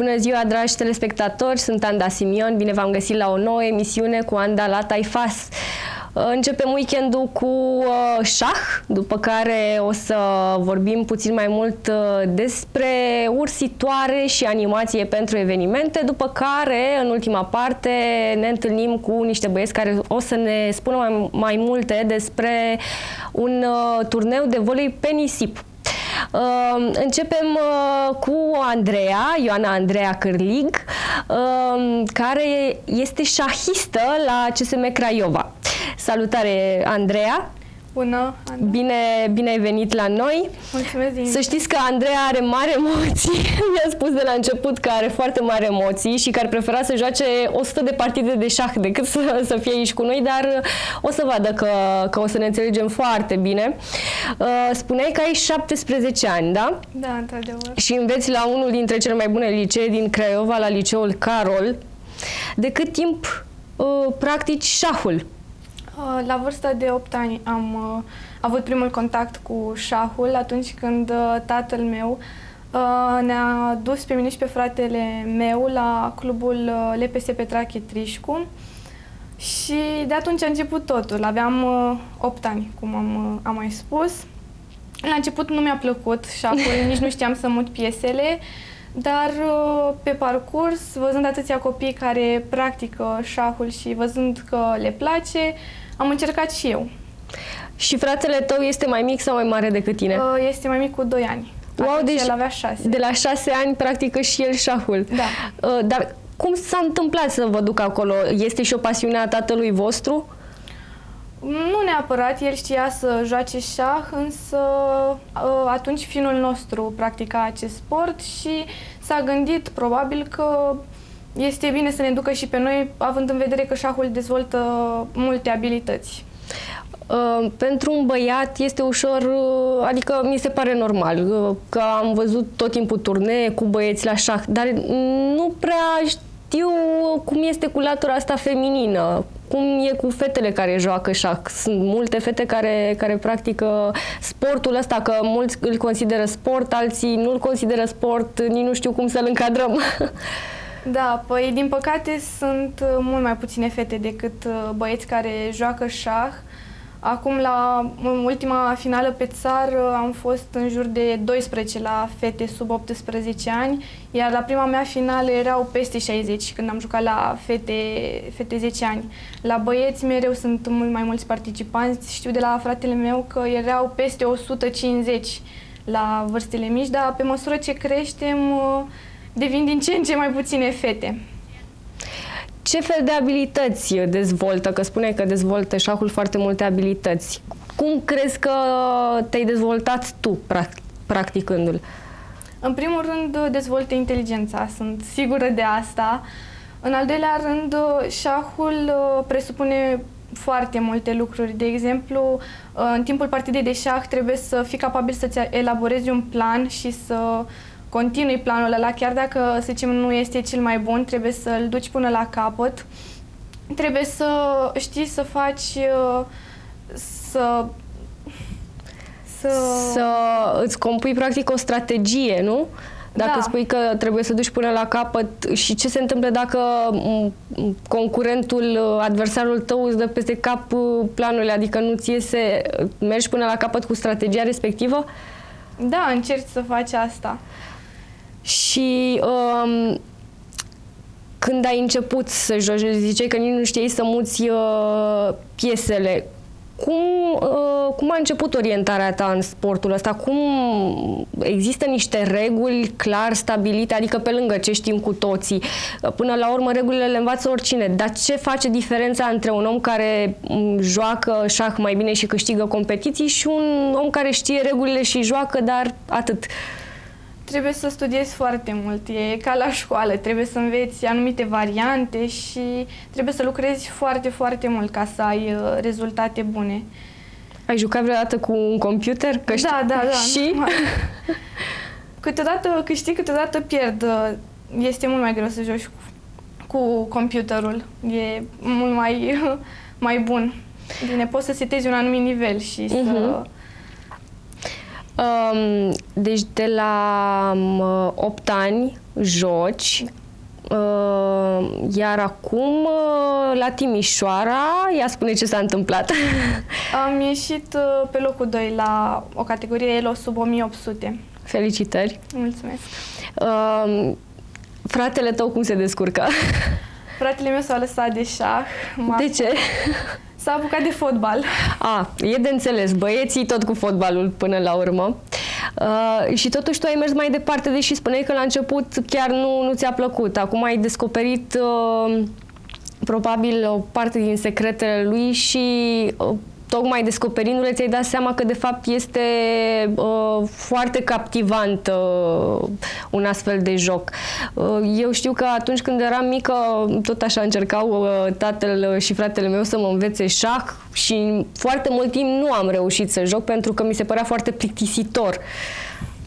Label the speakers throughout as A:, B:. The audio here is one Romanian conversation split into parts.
A: Bună ziua, dragi telespectatori! Sunt Anda Simion. Bine v-am găsit la o nouă emisiune cu Anda la Taifas. Începem weekendul cu uh, șah, după care o să vorbim puțin mai mult uh, despre ursitoare și animație pentru evenimente, după care, în ultima parte, ne întâlnim cu niște băieți care o să ne spună mai, mai multe despre un uh, turneu de volei pe nisip. Uh, începem uh, cu Andreea, Ioana Andreea Cârlig, uh, care este șahistă la CSM Craiova. Salutare, Andreea!
B: Bună, Ana.
A: Bine, bine ai venit la noi.
B: Mulțumesc din...
A: Să știți că Andreea are mari emoții. Mi-a spus de la început că are foarte mari emoții și că ar prefera să joace 100 de partide de șah decât să, să fie aici cu noi, dar o să vadă că, că o să ne înțelegem foarte bine. Uh, spuneai că ai 17 ani, da?
B: Da, într-adevăr.
A: Și înveți la unul dintre cele mai bune licee din Craiova, la liceul Carol. De cât timp uh, practici șahul?
B: Uh, la vârsta de 8 ani am uh, avut primul contact cu șahul atunci când uh, tatăl meu ne-a dus pe mine și pe fratele meu la clubul LPS Petrache Trișcu și de atunci a început totul. Aveam 8 ani, cum am, am mai spus. La început nu mi-a plăcut șahul, nici nu știam să mut piesele, dar pe parcurs, văzând atâția copii care practică șahul și văzând că le place, am încercat și eu.
A: Și fratele tău este mai mic sau mai mare decât tine?
B: Uh, este mai mic cu 2 ani. Wow, deci el avea 6.
A: De la 6 ani practică și el șahul.
B: Da.
A: Uh, dar cum s-a întâmplat să vă duc acolo? Este și o pasiune a tatălui vostru?
B: Nu neapărat, el știa să joace șah, însă uh, atunci finul nostru practica acest sport și s-a gândit probabil că este bine să ne ducă și pe noi, având în vedere că șahul dezvoltă multe abilități.
A: Uh, pentru un băiat este ușor, uh, adică mi se pare normal, uh, că am văzut tot timpul turnee cu băieți la șah, dar nu prea știu cum este cu latura asta feminină, cum e cu fetele care joacă șah. Sunt multe fete care, care practică sportul ăsta, că mulți îl consideră sport, alții nu îl consideră sport, nici nu știu cum să-l încadrăm.
B: Da, păi din păcate sunt uh, mult mai puține fete decât uh, băieți care joacă șah. Acum, la ultima finală pe țară, am fost în jur de 12 la fete sub 18 ani, iar la prima mea finală erau peste 60 când am jucat la fete, fete 10 ani. La băieți mereu sunt mult mai mulți participanți. Știu de la fratele meu că erau peste 150 la vârstele mici, dar pe măsură ce creștem, uh, devin din ce în ce mai puține fete.
A: Ce fel de abilități dezvoltă? Că spune că dezvoltă șahul foarte multe abilități. Cum crezi că te-ai dezvoltat tu practicându-l?
B: În primul rând, dezvoltă inteligența, sunt sigură de asta. În al doilea rând, șahul uh, presupune foarte multe lucruri. De exemplu, uh, în timpul partidei de șah trebuie să fii capabil să-ți elaborezi un plan și să continui planul ăla, chiar dacă, să zicem, nu este cel mai bun, trebuie să-l duci până la capăt. Trebuie să știi să faci, uh, să...
A: Să, să îți compui practic o strategie, nu? Dacă da. spui că trebuie să duci până la capăt și ce se întâmplă dacă concurentul, uh, adversarul tău îți dă peste cap uh, planurile, adică nu ți iese, mergi până la capăt cu strategia respectivă?
B: Da, încerci să faci asta.
A: Și um, când ai început să joci, ziceai că nici nu știai să muți uh, piesele. Cum, uh, cum a început orientarea ta în sportul ăsta? Cum există niște reguli clar stabilite, adică pe lângă ce știm cu toții? Până la urmă regulile le învață oricine, dar ce face diferența între un om care mm, joacă șah mai bine și câștigă competiții și un om care știe regulile și joacă, dar atât? Uh,
B: trebuie să studiezi foarte mult. E ca la școală, trebuie să înveți anumite variante și trebuie să lucrezi foarte, foarte mult ca să ai uh, rezultate bune.
A: Ai jucat vreodată cu un computer?
B: Că da, da, da.
A: Și?
B: câteodată câștig, câteodată pierd. Este mult mai greu să joci cu, cu computerul. E mult mai, mai bun. Bine, poți să setezi un anumit nivel și uh-huh. să...
A: Mhm. Um, deci de la um, 8 ani joci, uh, iar acum uh, la Timișoara, ea spune ce s-a întâmplat.
B: Am ieșit uh, pe locul 2 la o categorie ELO sub 1800.
A: Felicitări!
B: Mulțumesc!
A: Uh, fratele tău cum se descurcă?
B: Fratele meu s-a lăsat de șah.
A: De ce?
B: S-a apucat de fotbal.
A: A, e de înțeles. Băieții tot cu fotbalul până la urmă. Uh, și totuși tu ai mers mai departe, deși spuneai că la început chiar nu, nu ți-a plăcut. Acum ai descoperit uh, probabil o parte din secretele lui și uh, tocmai descoperindu-le ți-ai dat seama că de fapt este uh, foarte captivant uh, un astfel de joc. Uh, eu știu că atunci când eram mică, tot așa încercau uh, tatăl și fratele meu să mă învețe șah și foarte mult timp nu am reușit să joc pentru că mi se părea foarte plictisitor.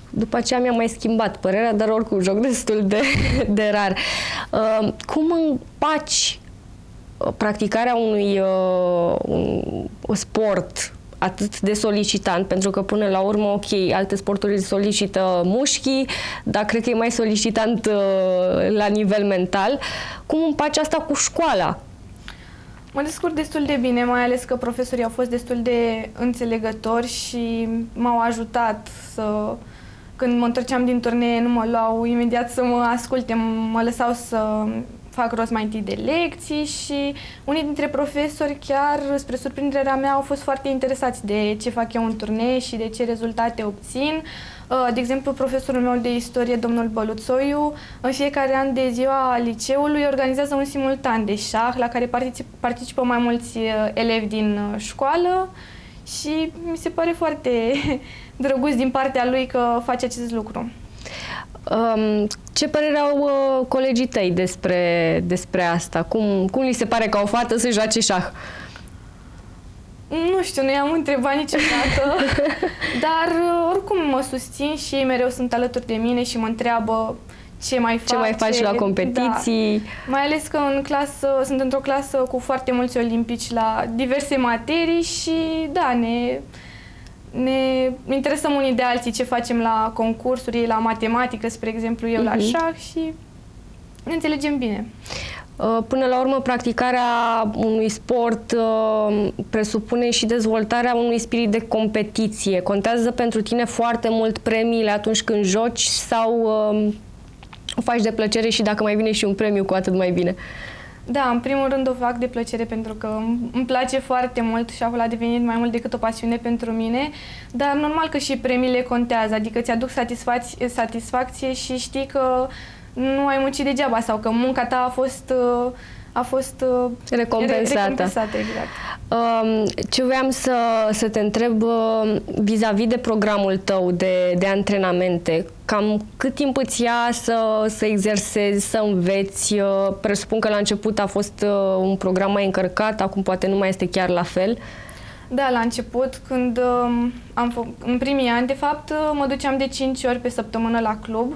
A: După aceea mi-am mai schimbat părerea, dar oricum joc destul de, de rar. Uh, cum împaci practicarea unui uh, un, un sport atât de solicitant, pentru că până la urmă, ok, alte sporturi solicită mușchii, dar cred că e mai solicitant uh, la nivel mental. Cum împaci asta cu școala?
B: Mă descurc destul de bine, mai ales că profesorii au fost destul de înțelegători și m-au ajutat să... Când mă întorceam din turnee, nu mă luau imediat să mă asculte, mă lăsau să fac rost mai întâi de lecții și unii dintre profesori chiar, spre surprinderea mea, au fost foarte interesați de ce fac eu în turnee și de ce rezultate obțin. Uh, de exemplu, profesorul meu de istorie, domnul Băluțoiu, în fiecare an de ziua liceului organizează un simultan de șah la care particip, participă mai mulți uh, elevi din uh, școală și mi se pare foarte drăguț din partea lui că face acest lucru.
A: Um, ce părere au uh, colegii tăi despre, despre asta? Cum, cum li se pare ca o fată să joace șah?
B: Nu știu, nu i-am întrebat niciodată, dar uh, oricum mă susțin și ei mereu sunt alături de mine și mă întreabă ce mai
A: Ce mai faci la competiții?
B: Da. Mai ales că în clasă, sunt într-o clasă cu foarte mulți olimpici la diverse materii și da, ne ne interesăm unii de alții ce facem la concursuri, ei la matematică, spre exemplu, eu uh-huh. la mhm. șah și ne înțelegem bine.
A: Uh, până la urmă, practicarea unui sport uh, presupune și dezvoltarea unui spirit de competiție. Contează pentru tine foarte mult premiile atunci când joci sau um, o faci de plăcere și dacă mai vine și un premiu, cu atât mai bine?
B: Da, în primul rând o fac de plăcere pentru că îmi place foarte mult și a devenit mai mult decât o pasiune pentru mine, dar normal că și premiile contează, adică ți aduc satisfacție, satisfacție și știi că nu ai muncit degeaba sau că munca ta a fost a fost
A: recompensată.
B: recompensată exact.
A: Um, ce vreau să, să te întreb uh, vis-a-vis de programul tău de, de antrenamente, cam cât timp îți ia să, să exersezi, să înveți? Uh, presupun că la început a fost uh, un program mai încărcat, acum poate nu mai este chiar la fel.
B: Da, la început, când um, am în primii ani, de fapt, mă duceam de 5 ori pe săptămână la club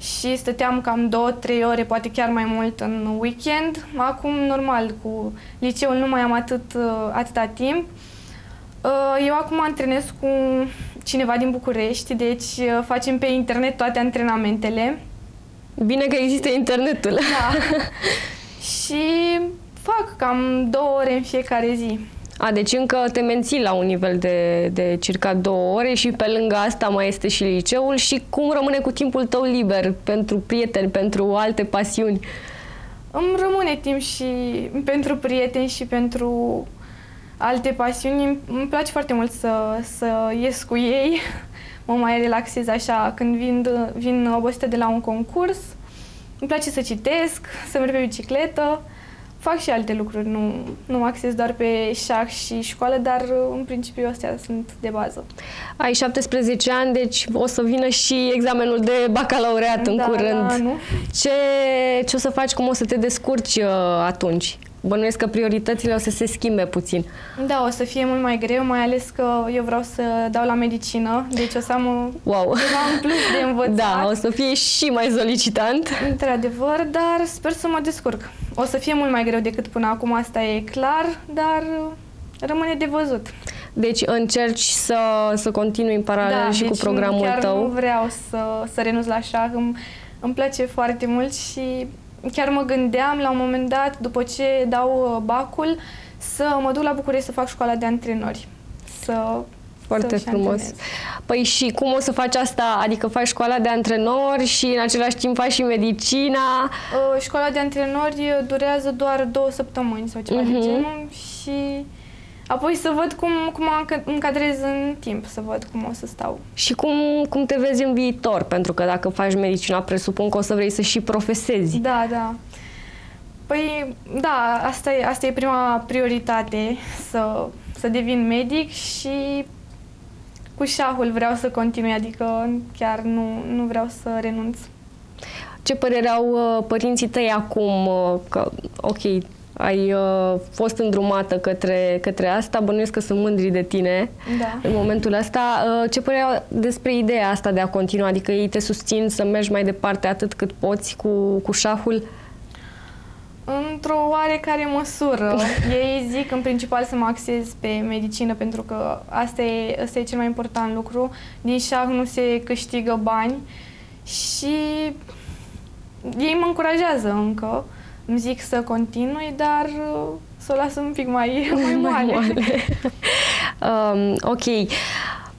B: și stăteam cam 2-3 ore, poate chiar mai mult în weekend. Acum, normal, cu liceul nu mai am atât, uh, atâta timp. Uh, eu acum antrenez cu cineva din București, deci uh, facem pe internet toate antrenamentele.
A: Bine că există internetul.
B: Da. și fac cam două ore în fiecare zi.
A: A, deci încă te menții la un nivel de, de circa două ore și pe lângă asta mai este și liceul și cum rămâne cu timpul tău liber pentru prieteni, pentru alte pasiuni?
B: Îmi rămâne timp și pentru prieteni și pentru alte pasiuni. Îmi place foarte mult să, să ies cu ei, mă mai relaxez așa când vin, vin obosită de la un concurs. Îmi place să citesc, să merg pe bicicletă fac și alte lucruri, nu, nu mă acces doar pe șah și școală, dar în principiu astea sunt de bază.
A: Ai 17 ani, deci o să vină și examenul de bacalaureat în
B: da,
A: curând.
B: Da, nu?
A: Ce, ce o să faci, cum o să te descurci uh, atunci? Bănuiesc că prioritățile o să se schimbe puțin.
B: Da, o să fie mult mai greu, mai ales că eu vreau să dau la medicină, deci o să am wow. ceva în plus de învățat.
A: Da, o să fie și mai solicitant.
B: Într-adevăr, dar sper să mă descurc. O să fie mult mai greu decât până acum, asta e clar, dar rămâne de văzut.
A: Deci încerci să, să continui în paralel
B: da,
A: și
B: deci
A: cu programul
B: chiar
A: tău.
B: nu vreau să, să renunț la șah. Îmi, îmi place foarte mult și chiar mă gândeam la un moment dat, după ce dau uh, bacul, să mă duc la București să fac școala de antrenori. Să
A: foarte
B: să
A: frumos.
B: Antrenez.
A: Păi și cum o să faci asta? Adică faci școala de antrenori și în același timp faci și medicina?
B: Uh, școala de antrenori durează doar două săptămâni sau ceva uh-huh. de
A: Mhm.
B: genul și apoi să văd cum, cum mă încă- încadrez în timp, să văd cum o să stau.
A: Și cum, cum te vezi în viitor? Pentru că dacă faci medicina, presupun că o să vrei să și profesezi.
B: Da, da. Păi, da, asta e, asta e prima prioritate, să, să devin medic și cu șahul vreau să continui, adică chiar nu, nu vreau să renunț.
A: Ce părere au uh, părinții tăi acum uh, că, ok, ai uh, fost îndrumată către, către asta, bănuiesc că sunt mândri de tine
B: Da.
A: în momentul ăsta. Uh, ce părere au despre ideea asta de a continua? Adică ei te susțin să mergi mai departe atât cât poți cu, cu șahul?
B: Într-o oarecare măsură. Ei zic în principal să mă axez pe medicină pentru că asta e, asta e cel mai important lucru. Din șah nu se câștigă bani și ei mă încurajează încă. Îmi zic să continui, dar uh, să o las un pic mai, mai moale.
A: um, ok.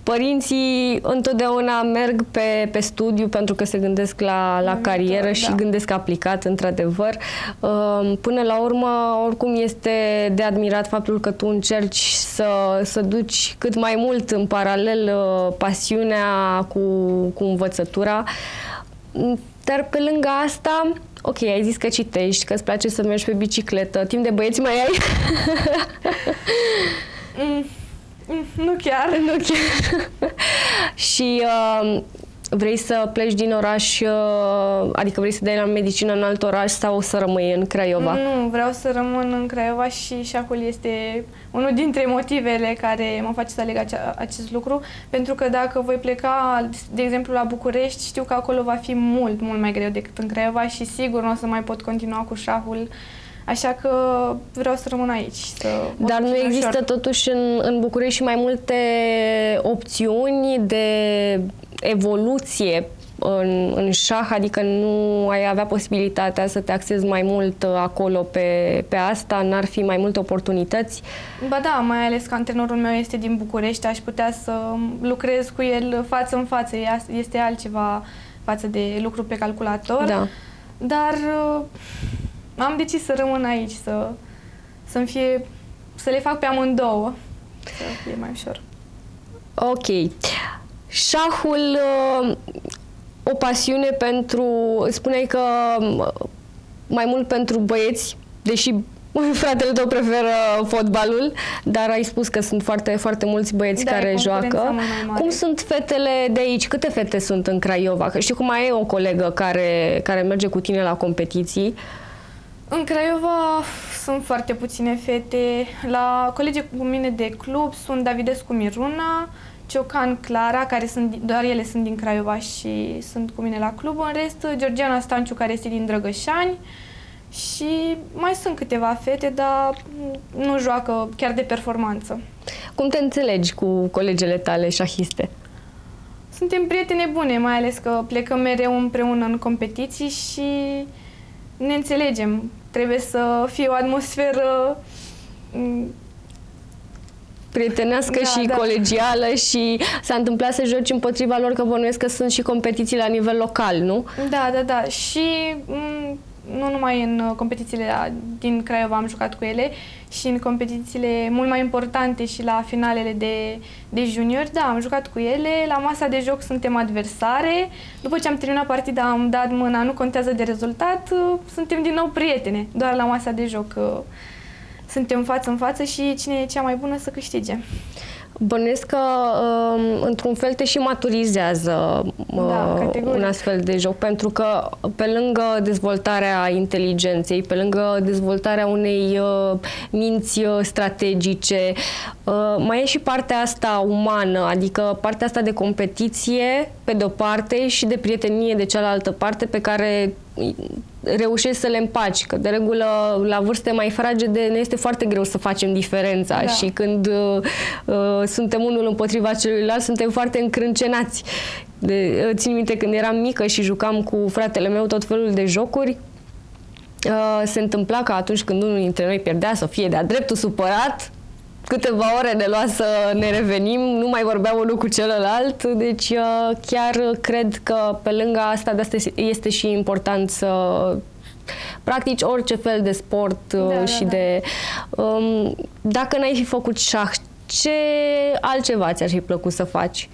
A: Părinții întotdeauna merg pe, pe studiu pentru că se gândesc la, la
B: La
A: carieră
B: viitor,
A: și
B: da.
A: gândesc aplicat, într-adevăr. Um, până la urmă, oricum este de admirat faptul că tu încerci să, să duci cât mai mult în paralel uh, pasiunea cu, cu învățătura. Mm, Dar pe lângă asta, ok, ai zis că citești, că îți place să mergi pe bicicletă. Timp de băieți mai ai?
B: Mm, mm, nu chiar.
A: Nu chiar. și uh, vrei să pleci din oraș, uh, adică vrei să dai la medicină în alt oraș sau să rămâi în Craiova?
B: Nu, vreau să rămân în Craiova și șahul este unul dintre motivele care mă face să aleg acea, acest lucru, pentru că dacă voi pleca, de exemplu, la București, știu că acolo va fi mult, mult mai greu decât în Craiova și sigur nu o să mai pot continua cu șahul, așa că vreau să rămân aici. Să o
A: Dar
B: să
A: nu
B: fie
A: există
B: ușor.
A: totuși în, în București și mai multe opțiuni de evoluție în, în șah, adică nu ai avea posibilitatea să te axezi mai mult uh, acolo pe, pe asta, n-ar fi mai multe oportunități?
B: Ba da, mai ales că antrenorul meu este din București, aș putea să lucrez cu el față în față, E- este altceva față de lucru pe calculator.
A: Da.
B: Dar uh, am decis să rămân aici, să, să-mi fie, să le fac pe amândouă, să fie mai ușor.
A: Ok. Șahul, uh, o pasiune pentru, spuneai că uh, mai mult pentru băieți, deși fratele tău preferă fotbalul, dar ai spus că sunt foarte, foarte mulți băieți
B: Da, e
A: care
B: concurența
A: joacă.
B: mult mai mare.
A: Cum sunt fetele de aici? Câte fete sunt în Craiova? Că știu că mai e o colegă care, care merge cu tine la competiții.
B: În Craiova sunt foarte puține fete. La colegii cu mine de club sunt Davidescu Miruna, Ciocan Clara, care sunt, doar ele sunt din Craiova și sunt cu mine la club. În rest, Georgiana Stanciu, care este din Drăgășani. Și mai sunt câteva fete, dar nu joacă chiar de performanță.
A: Cum te înțelegi cu colegele tale șahiste?
B: Suntem prietene bune, mai ales că plecăm mereu împreună în competiții și ne înțelegem. Trebuie să fie o atmosferă mm,
A: prietenească
B: Da,
A: și
B: da.
A: colegială și s-a întâmplat să joci împotriva lor, că bănuiesc că sunt și competiții la nivel local, nu?
B: Da, da, da. Și m, nu numai în uh, competițiile a- din Craiova am jucat cu ele, și în competițiile mult mai importante și la finalele de, de juniori, da, am jucat cu ele. La masa de joc suntem adversare. După ce am terminat partida, am dat mâna, nu contează de rezultat, uh, suntem din nou prietene. Doar la masa de joc uh, suntem față în față și cine e cea mai bună să câștige.
A: Bănuiesc că, um, într-un fel, te și maturizează
B: Da,
A: uh,
B: categoric.
A: un astfel de joc, pentru că, pe lângă dezvoltarea inteligenței, pe lângă dezvoltarea unei uh, minți uh, strategice, uh, mai e și partea asta umană, adică partea asta de competiție, pe de-o parte, și de prietenie de cealaltă parte, pe care reușești să le împaci, că de regulă la vârste mai fragede ne este foarte greu să facem diferența
B: Da.
A: și când uh, uh, suntem unul împotriva celuilalt, suntem foarte încrâncenați. De, uh, țin minte când eram mică și jucam cu fratele meu tot felul de jocuri, Uh, se întâmpla că atunci când unul dintre noi pierdea să fie de-a dreptul supărat, câteva ore ne lua să ne revenim, nu mai vorbeam unul cu celălalt, deci uh, chiar cred că pe lângă asta, de asta este și important să practici orice fel de sport uh,
B: Da, da,
A: și
B: da.
A: de... Um, dacă n-ai fi făcut șah, ce altceva ți-ar fi plăcut să faci?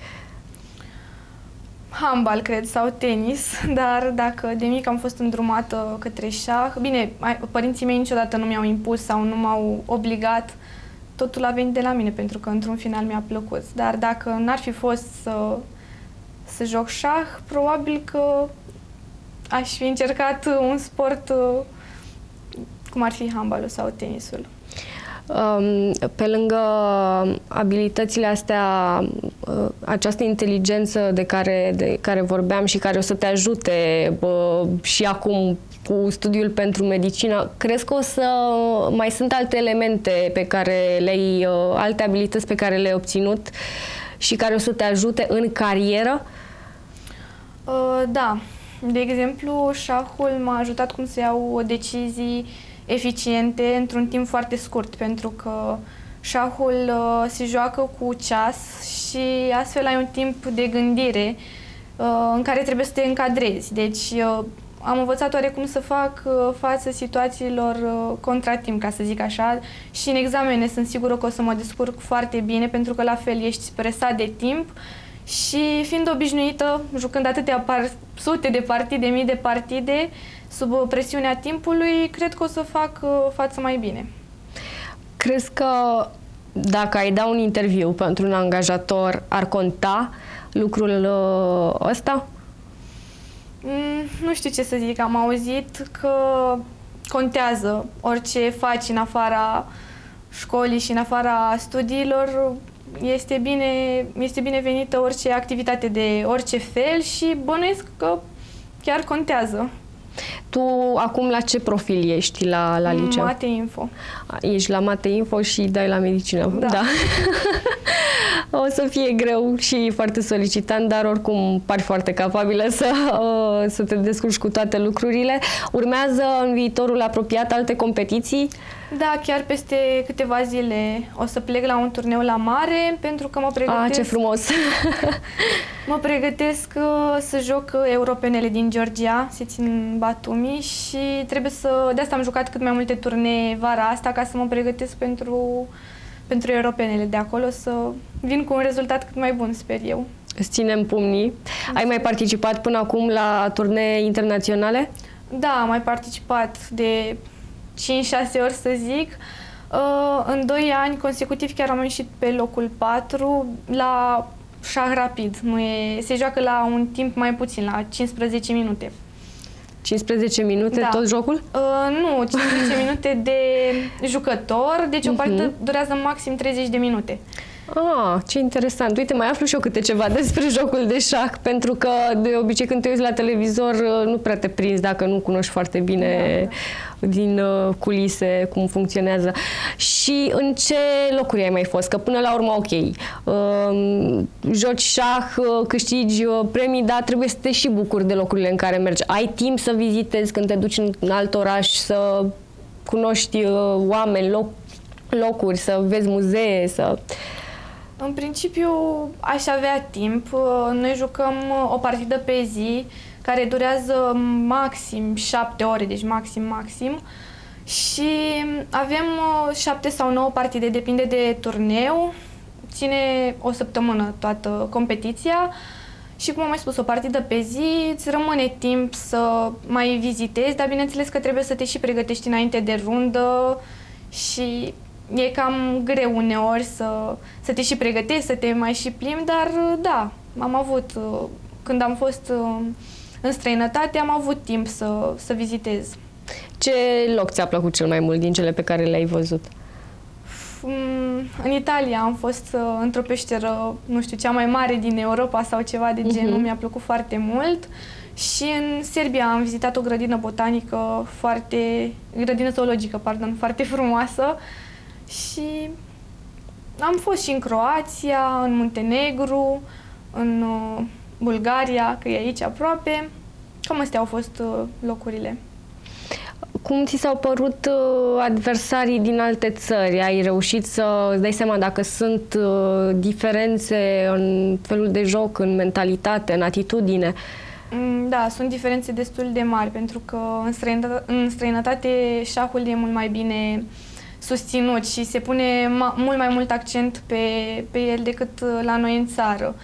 B: handbal, cred, sau tenis, dar dacă de mic am fost îndrumată către șah, bine, ai- părinții mei niciodată nu mi-au impus sau nu m-au obligat, totul a venit de la mine, pentru că într-un final mi-a plăcut. Dar dacă n-ar fi fost să, să joc șah, probabil că aș fi încercat un sport uh, cum ar fi handbalul sau tenisul.
A: Um, pe lângă abilitățile astea, uh, această inteligență de care, de care vorbeam și care o să te ajute uh, și acum cu studiul pentru medicină, crezi că o să mai sunt alte elemente pe care le-ai, uh, alte abilități pe care le-ai obținut și care o să te ajute în carieră?
B: Uh, da. De exemplu, șahul m-a ajutat cum să iau decizii eficiente într-un timp foarte scurt, pentru că șahul uh, se joacă cu ceas și astfel ai un timp de gândire uh, în care trebuie să te încadrezi. Deci uh, am învățat oarecum să fac uh, față situațiilor uh, contratimp, ca să zic așa, și în examene sunt sigură că o să mă descurc foarte bine, pentru că la fel ești presat de timp și fiind obișnuită, jucând atâtea par- sute de partide, mii de partide, sub uh, presiunea timpului, cred că o să fac uh, față mai bine.
A: Crezi că dacă ai da un interviu pentru un angajator, ar conta lucrul uh, ăsta?
B: Mm, nu știu ce să zic, am auzit că contează orice faci în afara școlii și în afara studiilor, este bine, este binevenită orice activitate de orice fel și bănuiesc că chiar contează.
A: Tu acum la ce profil ești la, la liceu?
B: Mate info.
A: Ești la Mate Info și dai la medicină.
B: Da.
A: o să fie greu și foarte solicitant, dar oricum pari foarte capabilă să, uh, să te descurci cu toate lucrurile. Urmează în viitorul apropiat alte competiții?
B: Da, chiar peste câteva zile o să plec la un turneu la mare pentru că mă pregătesc,
A: Ah, ce frumos!
B: mă pregătesc uh, să joc uh, europenele din Georgia, se țin în Batumi și trebuie să... De asta am jucat cât mai multe turnee vara asta ca să mă pregătesc pentru, pentru europenele de acolo, să vin cu un rezultat cât mai bun, sper eu.
A: Îți ținem pumnii. Ai mai participat până acum la turnee internaționale?
B: Da, am mai participat de 5-6 ori să zic. Uh, În 2 ani consecutiv chiar am ieșit pe locul 4 la șah rapid. Nu e, se joacă la un timp mai puțin, la 15 minute.
A: 15 minute
B: Da.
A: tot jocul?
B: Uh, nu, 15 minute de jucător, deci o partidă durează maxim 30 de minute.
A: Ah, ce interesant. Uite, mai aflu și eu câte ceva despre jocul de șah, pentru că de obicei când te uiți la televizor nu prea te prinzi dacă nu cunoști foarte bine din uh, culise cum funcționează. Și în ce locuri ai mai fost? Că până la urmă, ok, uh, joci șah, uh, câștigi uh, premii, dar trebuie să te și bucuri de locurile în care mergi. Ai timp să vizitezi când te duci în alt oraș, să cunoști uh, oameni, loc, locuri, să vezi muzee, să...
B: În principiu aș avea timp. Uh, Noi jucăm uh, o partidă pe zi care durează maxim 7 ore, deci maxim, maxim. Și avem 7 sau 9 partide, depinde de turneu. Ține o săptămână toată competiția. Și cum am mai spus, o partidă pe zi, îți rămâne timp să mai vizitezi, dar bineînțeles că trebuie să te și pregătești înainte de rundă și e cam greu uneori să, să te și pregătești, să te mai și plimbi, dar da, am avut, când am fost în străinătate, am avut timp să, să vizitez.
A: Ce loc ți-a plăcut cel mai mult din cele pe care le-ai văzut?
B: Mm, în Italia am fost uh, într-o peșteră, nu știu, cea mai mare din Europa sau ceva de genul, uh-huh. mi-a plăcut foarte mult. Și în Serbia am vizitat o grădină botanică foarte, grădină zoologică, pardon, foarte frumoasă și am fost și în Croația, în Muntenegru, în uh, Bulgaria, că e aici aproape. Cam astea au fost uh, locurile.
A: Cum ți s-au părut uh, adversarii din alte țări? Ai reușit să îți dai seama dacă sunt uh, diferențe în felul de joc, în mentalitate, în atitudine?
B: Mm, da, sunt diferențe destul de mari, pentru că în străinătate, în străinătate șahul e mult mai bine susținut și se pune ma- mult mai mult accent pe, pe el decât uh, la noi în țară. Uh,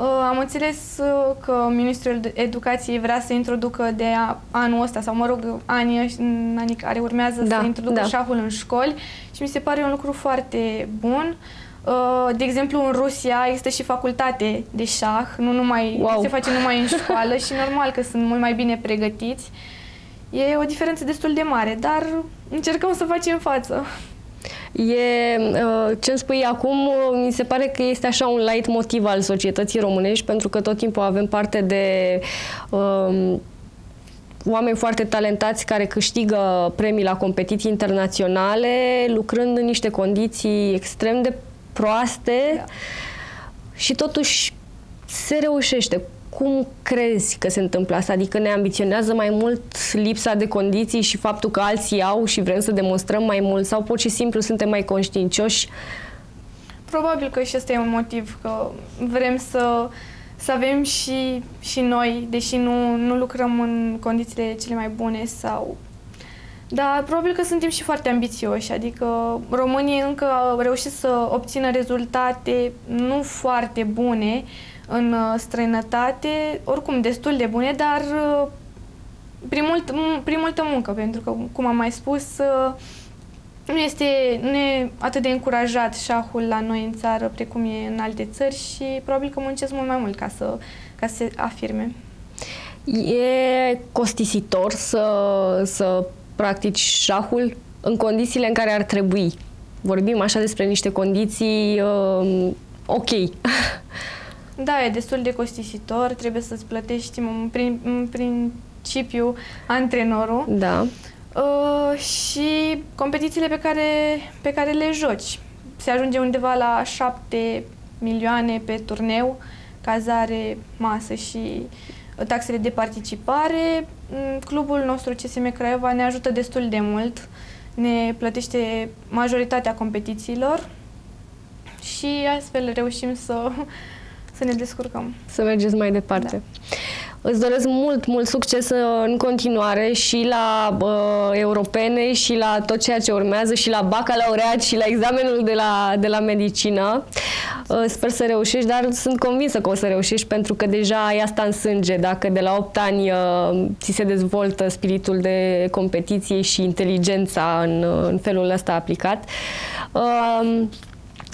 B: Uh, am înțeles uh, că Ministrul Educației vrea să introducă de anul ăsta, sau mă rog, anii, în anii care urmează da, să introducă da. șahul în școli și mi se pare un lucru foarte bun. Uh, de exemplu, în Rusia există și facultate de șah, nu numai, wow. se face numai în școală și normal că sunt mult mai bine pregătiți. E o diferență destul de mare, dar încercăm să facem față.
A: E, uh, ce îmi spui acum, uh, mi se pare că este așa un light motiv al societății românești, pentru că tot timpul avem parte de um, oameni foarte talentați care câștigă premii la competiții internaționale, lucrând în niște condiții extrem de proaste da. și totuși se reușește cum crezi că se întâmplă asta? Adică ne ambiționează mai mult lipsa de condiții și faptul că alții au și vrem să demonstrăm mai mult sau pur și simplu suntem mai conștiincioși?
B: Probabil că și ăsta e un motiv, că vrem să, să avem și, și noi, deși nu, nu lucrăm în condițiile cele mai bune sau dar probabil că suntem și foarte ambițioși, adică românii încă au reușit să obțină rezultate nu foarte bune, în uh, străinătate, oricum destul de bune, dar uh, prin, mult, prin multă muncă, pentru că, cum am mai spus, uh, nu este nu e atât de încurajat șahul la noi în țară precum e în alte țări și probabil că muncesc mult mai mult ca să, ca să se afirme.
A: E costisitor să, să practici șahul în condițiile în care ar trebui. Vorbim așa despre niște condiții uh, ok.
B: Da, e destul de costisitor, trebuie să-ți plătești în, prin, în principiu antrenorul.
A: Da.
B: Uh, și competițiile pe care, pe care le joci. Se ajunge undeva la 7 milioane pe turneu, cazare, masă și taxele de participare. Mm, clubul nostru CSM Craiova ne ajută destul de mult, ne plătește majoritatea competițiilor și astfel reușim să să ne descurcăm.
A: Să mergeți mai departe. Da. Îți doresc mult, mult succes în continuare și la uh, europene și la tot ceea ce urmează și la bacalaureat și la examenul de la, de la medicină. Uh, sper să reușești, dar sunt convinsă că o să reușești pentru că deja ai asta în sânge. Dacă de la 8 ani uh, ți se dezvoltă spiritul de competiție și inteligența în, în felul ăsta aplicat. Uh,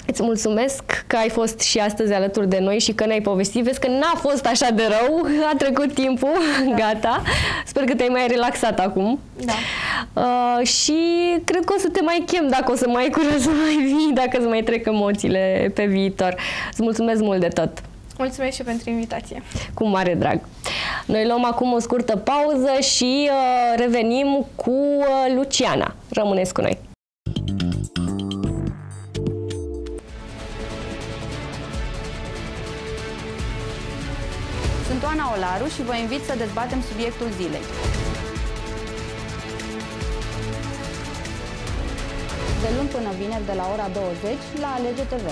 A: Îți mulțumesc că ai fost și astăzi alături de noi și că ne-ai povestit. Vezi că n-a fost așa de rău, a trecut timpul, da. gata. Sper că te-ai mai relaxat acum.
B: Da.
A: Uh, și cred că o să te mai chem dacă o să mai ai curaj să mai vii, dacă să mai trec emoțiile pe viitor. Îți mulțumesc mult de tot.
B: Mulțumesc și pentru invitație.
A: Cu mare drag. Noi luăm acum o scurtă pauză și uh, revenim cu uh, Luciana. Rămâneți cu noi.
C: Olaru și vă invit să dezbatem subiectul zilei. De luni până vineri de la ora 20 la Alege TV.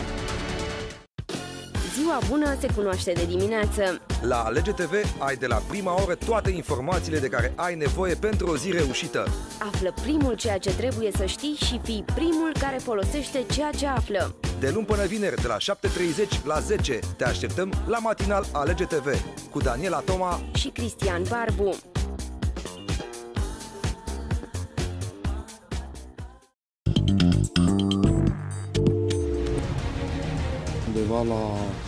D: Ziua bună se cunoaște de dimineață.
E: La Alege TV ai de la prima oră toate informațiile de care ai nevoie pentru o zi reușită.
D: Află primul ceea ce trebuie să știi și fii primul care folosește ceea ce află.
E: De luni până vineri, de la 7.30 la 10, te așteptăm la matinal Alege TV cu Daniela Toma
D: și Cristian Barbu.
F: Undeva la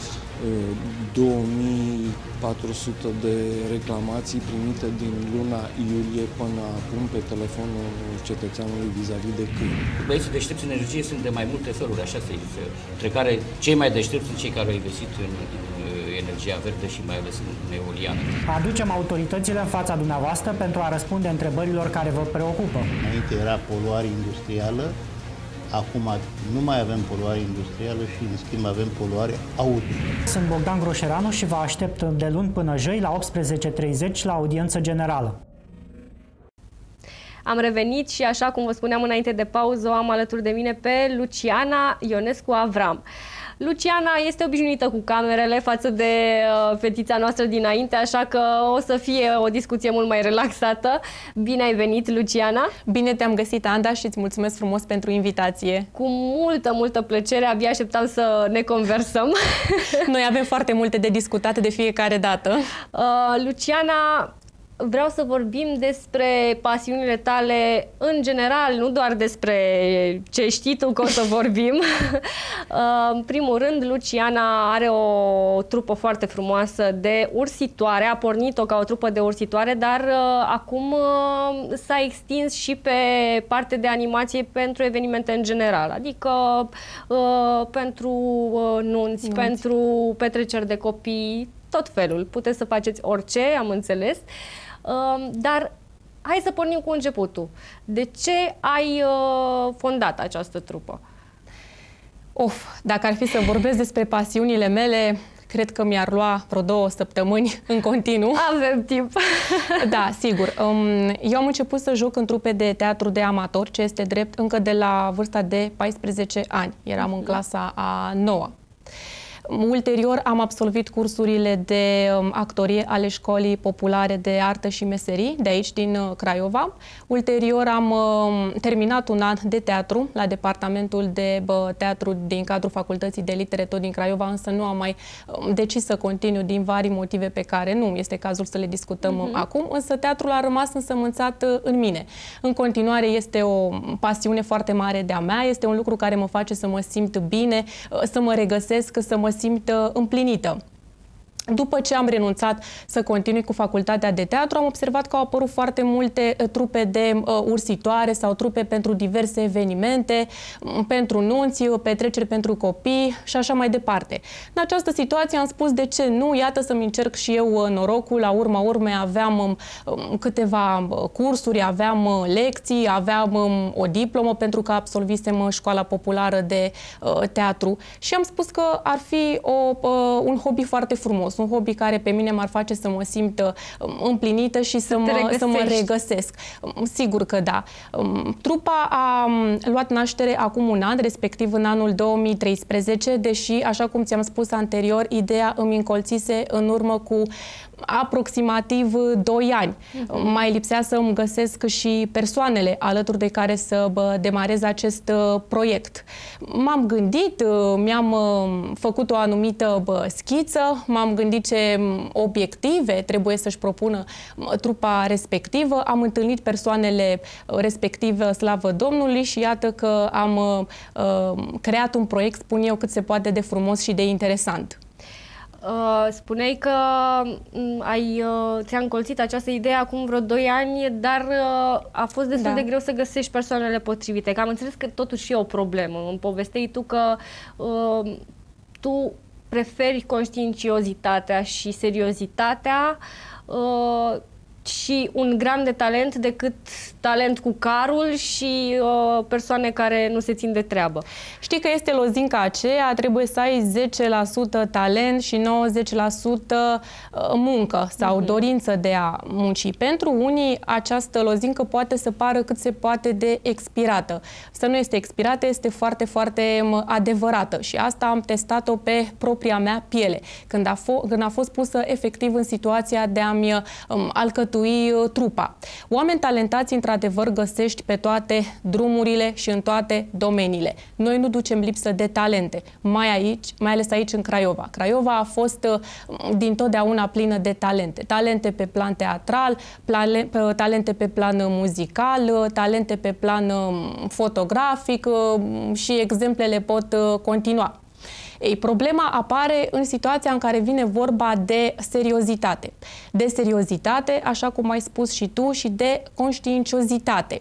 F: 2400 de reclamații primite din luna iulie până acum pe telefonul cetățeanului vis-a-vis de câini.
G: Băieții deștepți în energie sunt de mai multe feluri, așa se zice. Între care cei mai deștepți sunt cei care au investit în, în energia verde și mai ales în eoliană.
H: Aducem autoritățile în fața dumneavoastră pentru a răspunde întrebărilor care vă preocupă.
I: Înainte era poluare industrială, Acum nu mai avem poluare industrială și, în schimb, avem poluare auto.
H: Sunt Bogdan Groșeranu și vă aștept de luni până joi la 18.30 la audiență generală.
A: Am revenit și, așa cum vă spuneam înainte de pauză, o am alături de mine pe Luciana Ionescu Avram. Luciana este obișnuită cu camerele față de uh, fetița noastră dinainte, așa că o să fie o discuție mult mai relaxată. Bine ai venit, Luciana!
J: Bine te-am găsit, Anda, și îți mulțumesc frumos pentru invitație.
A: Cu multă, multă plăcere, abia așteptam să ne conversăm.
J: Noi avem foarte multe de discutat de fiecare dată.
A: Uh, Luciana, vreau să vorbim despre pasiunile tale în general, nu doar despre ce știi tu că o să vorbim. în primul rând, Luciana are o trupă foarte frumoasă de ursitoare, a pornit-o ca o trupă de ursitoare, dar uh, acum uh, s-a extins și pe parte de animație pentru evenimente în general, adică uh, pentru nunți, nunți, pentru petreceri de copii, tot felul. Puteți să faceți orice, am înțeles. Uh, dar hai să pornim cu începutul. De ce ai uh, fondat această trupă?
J: Of, dacă ar fi să vorbesc despre pasiunile mele, cred că mi-ar lua vreo două săptămâni în continuu.
A: Avem timp.
J: da, sigur. Um, eu am început să joc în trupe de teatru de amator, ce este drept încă de la vârsta de 14 ani. Eram în mhm. clasa a 9 Ulterior am absolvit cursurile de um, actorie ale Școlii Populare de Artă și Meserii, de aici, din uh, Craiova. Ulterior am um, terminat un an de teatru la departamentul de teatru din cadrul Facultății de Litere tot din Craiova, însă nu am mai um, decis să continu din vari motive pe care nu este cazul să le discutăm uh-huh. acum, însă teatrul a rămas însămânțat uh, în mine. În continuare este o pasiune foarte mare de-a mea, este un lucru care mă face să mă simt bine, uh, să mă regăsesc, să mă simt uh, împlinită. După ce am renunțat să continui cu facultatea de teatru, am observat că au apărut foarte multe uh, trupe de uh, ursitoare sau trupe pentru diverse evenimente, um, pentru nunți, uh, petreceri pentru copii și așa mai departe. În această situație am spus de ce nu, iată să-mi încerc și eu uh, norocul, la urma urmei aveam um, um câteva uh, cursuri, aveam uh, lecții, aveam um, o diplomă pentru că absolvisem școala populară de uh, teatru. Și am spus că ar fi o, uh, un hobby foarte frumos un hobby care pe mine m-ar face să mă simt uh, împlinită și să, mă, să mă regăsesc. Um, sigur că da. Um, trupa a um, luat naștere acum un an, respectiv în anul 2013, deși, așa cum ți-am spus anterior, ideea îmi încolțise în urmă cu aproximativ 2 ani. Uh-huh. Mai lipsea să îmi găsesc și persoanele alături de care să bă, demarez acest uh, proiect. M-am gândit, uh, mi-am uh, făcut o anumită bă, schiță, m-am gândit ce obiective trebuie să-și propună trupa respectivă, am întâlnit persoanele respective, slavă Domnului, și iată că am uh, creat un proiect, spun eu, cât se poate de frumos și de interesant.
A: Uh, spuneai că mm, ai, uh, ți-a încolțit această idee acum vreo 2 ani, dar uh, a fost destul da. de greu să găsești persoanele potrivite. Că am înțeles că totuși e o problemă. Îmi povestei tu că uh, tu preferi conștiinciozitatea și seriozitatea uh, și un gram de talent decât talent cu carul și uh, persoane care nu se țin de treabă.
J: Știi că este lozinca aceea, trebuie să ai 10% talent și 90% uh, muncă sau uh-huh. dorință de a munci. Pentru unii această lozincă poate să pară cât se poate de expirată. Să nu este expirată, este foarte, foarte um, adevărată și asta am testat-o pe propria mea piele, când a, fo- când a fost pusă efectiv în situația de a-mi um, alcătui uh, trupa. Oameni talentați, într într-adevăr găsești pe toate drumurile și în toate domeniile. Noi nu ducem lipsă de talente, mai aici, mai ales aici în Craiova. Craiova a fost uh, din totdeauna plină de talente. Talente pe plan teatral, talente pe plan muzical, uh, talente pe plan um, fotografic uh, și exemplele pot continua. Ei, problema apare în situația în care vine vorba de seriozitate. De seriozitate, așa cum ai spus și tu, și de conștiinciozitate.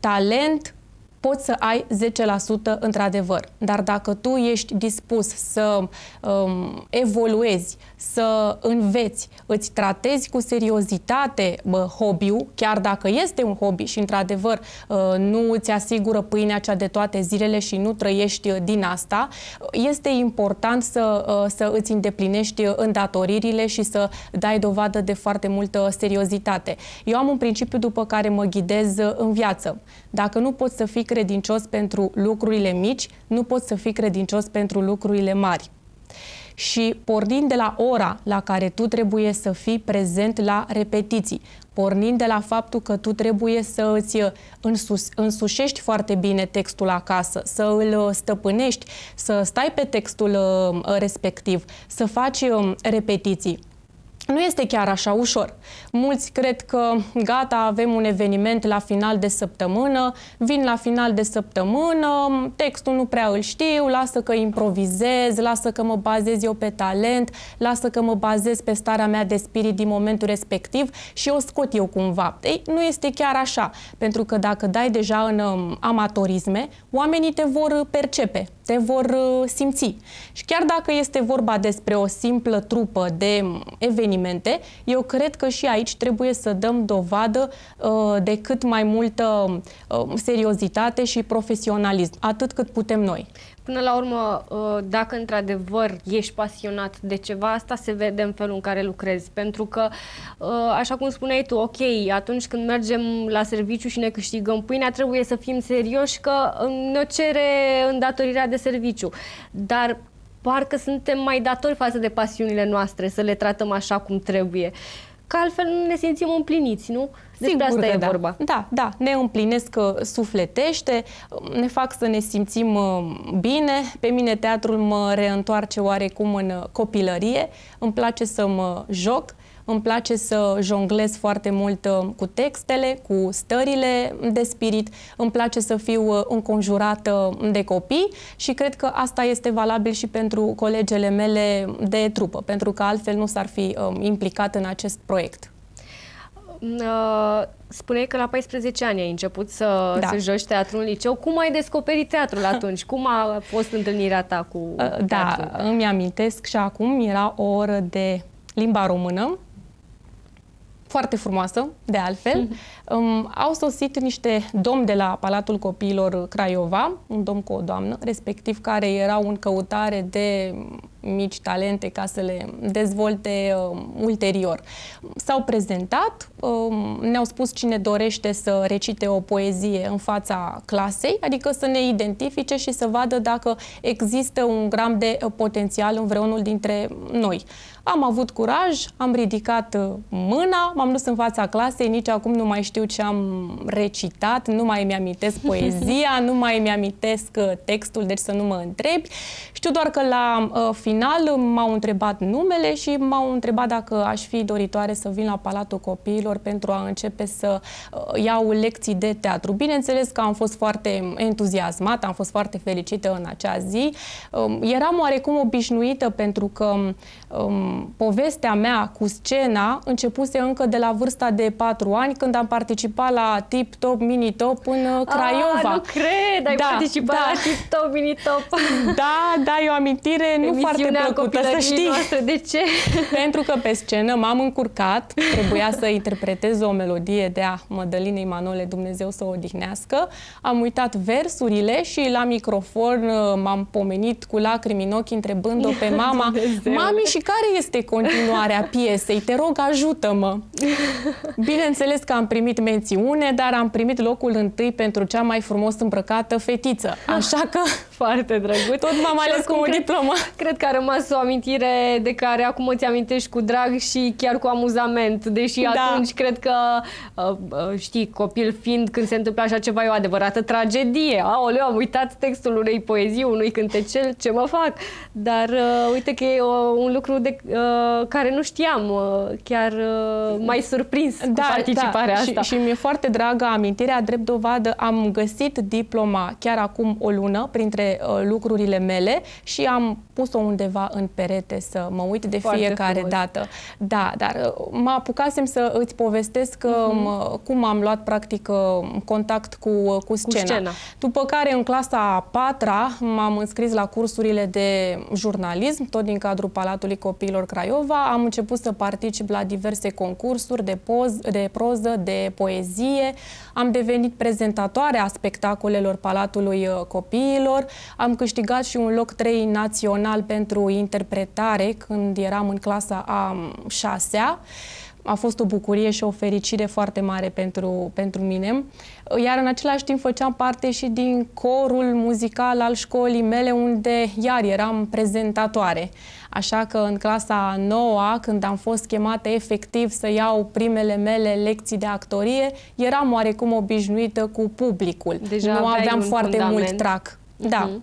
J: Talent, poți să ai 10% într-adevăr. Dar dacă tu ești dispus să um, evoluezi, să înveți, îți tratezi cu seriozitate bă, hobby-ul, chiar dacă este un hobby și într-adevăr uh, nu îți asigură pâinea cea de toate zilele și nu trăiești uh, din asta, este important să, uh, să îți îndeplinești îndatoririle și să dai dovadă de foarte multă seriozitate. Eu am un principiu după care mă ghidez în viață. Dacă nu poți să fii credincios pentru lucrurile mici, nu poți să fii credincios pentru lucrurile mari și pornind de la ora la care tu trebuie să fii prezent la repetiții, pornind de la faptul că tu trebuie să îți însus, însușești foarte bine textul acasă, să îl stăpânești, să stai pe textul uh, respectiv, să faci um, repetiții nu este chiar așa ușor. Mulți cred că gata, avem un eveniment la final de săptămână, vin la final de săptămână, textul nu prea îl știu, lasă că improvizez, lasă că mă bazez eu pe talent, lasă că mă bazez pe starea mea de spirit din momentul respectiv și o scot eu cumva. Ei, nu este chiar așa, pentru că dacă dai deja în um, amatorisme, oamenii te vor percepe, te vor uh, simți. Și chiar dacă este vorba despre o simplă trupă de um, eveniment, evenimente, eu cred că și aici trebuie să dăm dovadă uh, de cât mai multă uh, seriozitate și profesionalism, atât cât putem noi.
A: Până la urmă, uh, dacă într-adevăr ești pasionat de ceva, asta se vede în felul în care lucrezi. Pentru că, uh, așa cum spuneai tu, ok, atunci când mergem la serviciu și ne câștigăm pâinea, trebuie să fim serioși că ne cere îndatorirea de serviciu. Dar parcă suntem mai datori față de pasiunile noastre, să le tratăm așa cum trebuie. Că altfel ne simțim împliniți, nu? Despre
J: Sigur
A: asta e
J: da.
A: vorba.
J: Da, da, ne împlinesc uh, sufletește, ne fac să ne simțim uh, bine. Pe mine teatrul mă reîntoarce oarecum în uh, copilărie. Îmi place să mă joc îmi place să jonglez foarte mult uh, cu textele, cu stările de spirit. Îmi place să fiu uh, înconjurată de copii și cred că asta este valabil și pentru colegele mele de trupă, pentru că altfel nu s-ar fi um, implicat în acest proiect.
A: Uh, spuneai că la 14 ani ai început să, da. să joci teatru în liceu. Cum ai descoperit teatrul atunci? Cum a fost întâlnirea ta cu teatrul?
J: Da, îmi amintesc și acum era o oră de limba română foarte frumoasă, de altfel. Mm-hmm. Um, au sosit niște domni de la Palatul Copiilor Craiova, un domn cu o doamnă, respectiv care erau în căutare de mici talente ca să le dezvolte uh, ulterior. S-au prezentat, uh, ne-au spus cine dorește să recite o poezie în fața clasei, adică să ne identifice și să vadă dacă există un gram de uh, potențial în vreunul dintre noi. Am avut curaj, am ridicat uh, mâna, m-am dus în fața clasei, nici acum nu mai știu ce am recitat, nu mai mi-amintesc poezia, nu mai mi-amintesc uh, textul, deci să nu mă întrebi. Știu doar că la uh, final m-au întrebat numele și m-au întrebat dacă aș fi doritoare să vin la Palatul Copiilor pentru a începe să uh, iau lecții de teatru. Bineînțeles că am fost foarte entuziasmată, am fost foarte fericită în acea zi. Uh, eram oarecum obișnuită pentru că um, povestea mea cu scena începuse încă de la vârsta de 4 ani când am participat la Tip Top Mini Top în uh, Craiova. Ah,
A: nu cred! Ai da, participat da. la Tip Top Mini Top!
J: Da, da, e o amintire nu foarte plăcută, să știi.
A: Noastră. De ce?
J: Pentru că pe scenă m-am încurcat, trebuia să interpretez o melodie de a Mădălinei Manole, Dumnezeu să o odihnească. Am uitat versurile și la microfon uh, m-am pomenit cu lacrimi în ochi întrebând-o pe mama Mami, și care este continuarea piesei? Te rog, ajută-mă! Bineînțeles că am primit mențiune, dar am primit locul întâi pentru cea mai frumos îmbrăcată fetiță. Așa că...
A: Foarte drăguț.
J: Tot m-am ales cu o cred, diplomă.
A: Cred că a rămas o amintire de care acum îți amintești cu drag și chiar cu amuzament. Deși da. atunci cred că, uh, uh, știi, copil fiind, când se întâmplă așa ceva, e o adevărată tragedie. Aoleu, am uitat textul unei poezii, unui cântecel, ce mă fac? Dar uh, uite că e o, un lucru de, uh, uh, care nu știam, uh, chiar uh, mai surprins da, cu participarea
J: da.
A: asta.
J: Și, și mi-e foarte dragă amintirea, drept dovadă, am găsit diploma chiar acum o lună printre uh, lucrurile mele și am pus-o undeva în perete să mă uit de foarte fiecare frumos. dată. Da, dar uh, mă apucasem să îți povestesc uh-huh. cum am luat practic uh, contact cu, uh, cu, scena. cu scena. După care în clasa a patra m-am înscris la cursurile de jurnalism, tot din cadrul Palatului Copiilor Craiova. Am început să particip la diverse concursuri de, poz, de proză, de poezie. Am devenit prezentatoare a spectacolelor Palatului uh, Copiilor. Am câștigat și un loc 3 național pentru interpretare când eram în clasa a șasea a fost o bucurie și o fericire foarte mare pentru, pentru mine. Iar în același timp făceam parte și din corul muzical al școlii mele, unde iar eram prezentatoare. Așa că în clasa noua, când am fost chemată efectiv să iau primele mele lecții de actorie, eram oarecum obișnuită cu publicul.
A: Deja
J: nu aveam
A: foarte
J: fundament. mult trac. Uh-huh. Da. Mhm.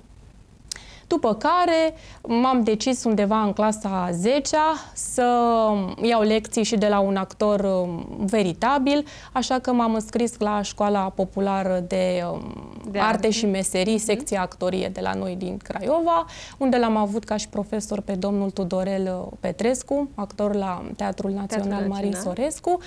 J: După care m-am decis undeva în clasa 10 să iau lecții și de la un actor um, veritabil, așa că m-am înscris la școala populară de, um, de arte, arte și meserii, mhm. secția actorie de la noi din Craiova, unde l-am avut ca și profesor pe domnul Tudorel uh, Petrescu, actor la Teatrul Național Teatrul Marin Național. Sorescu.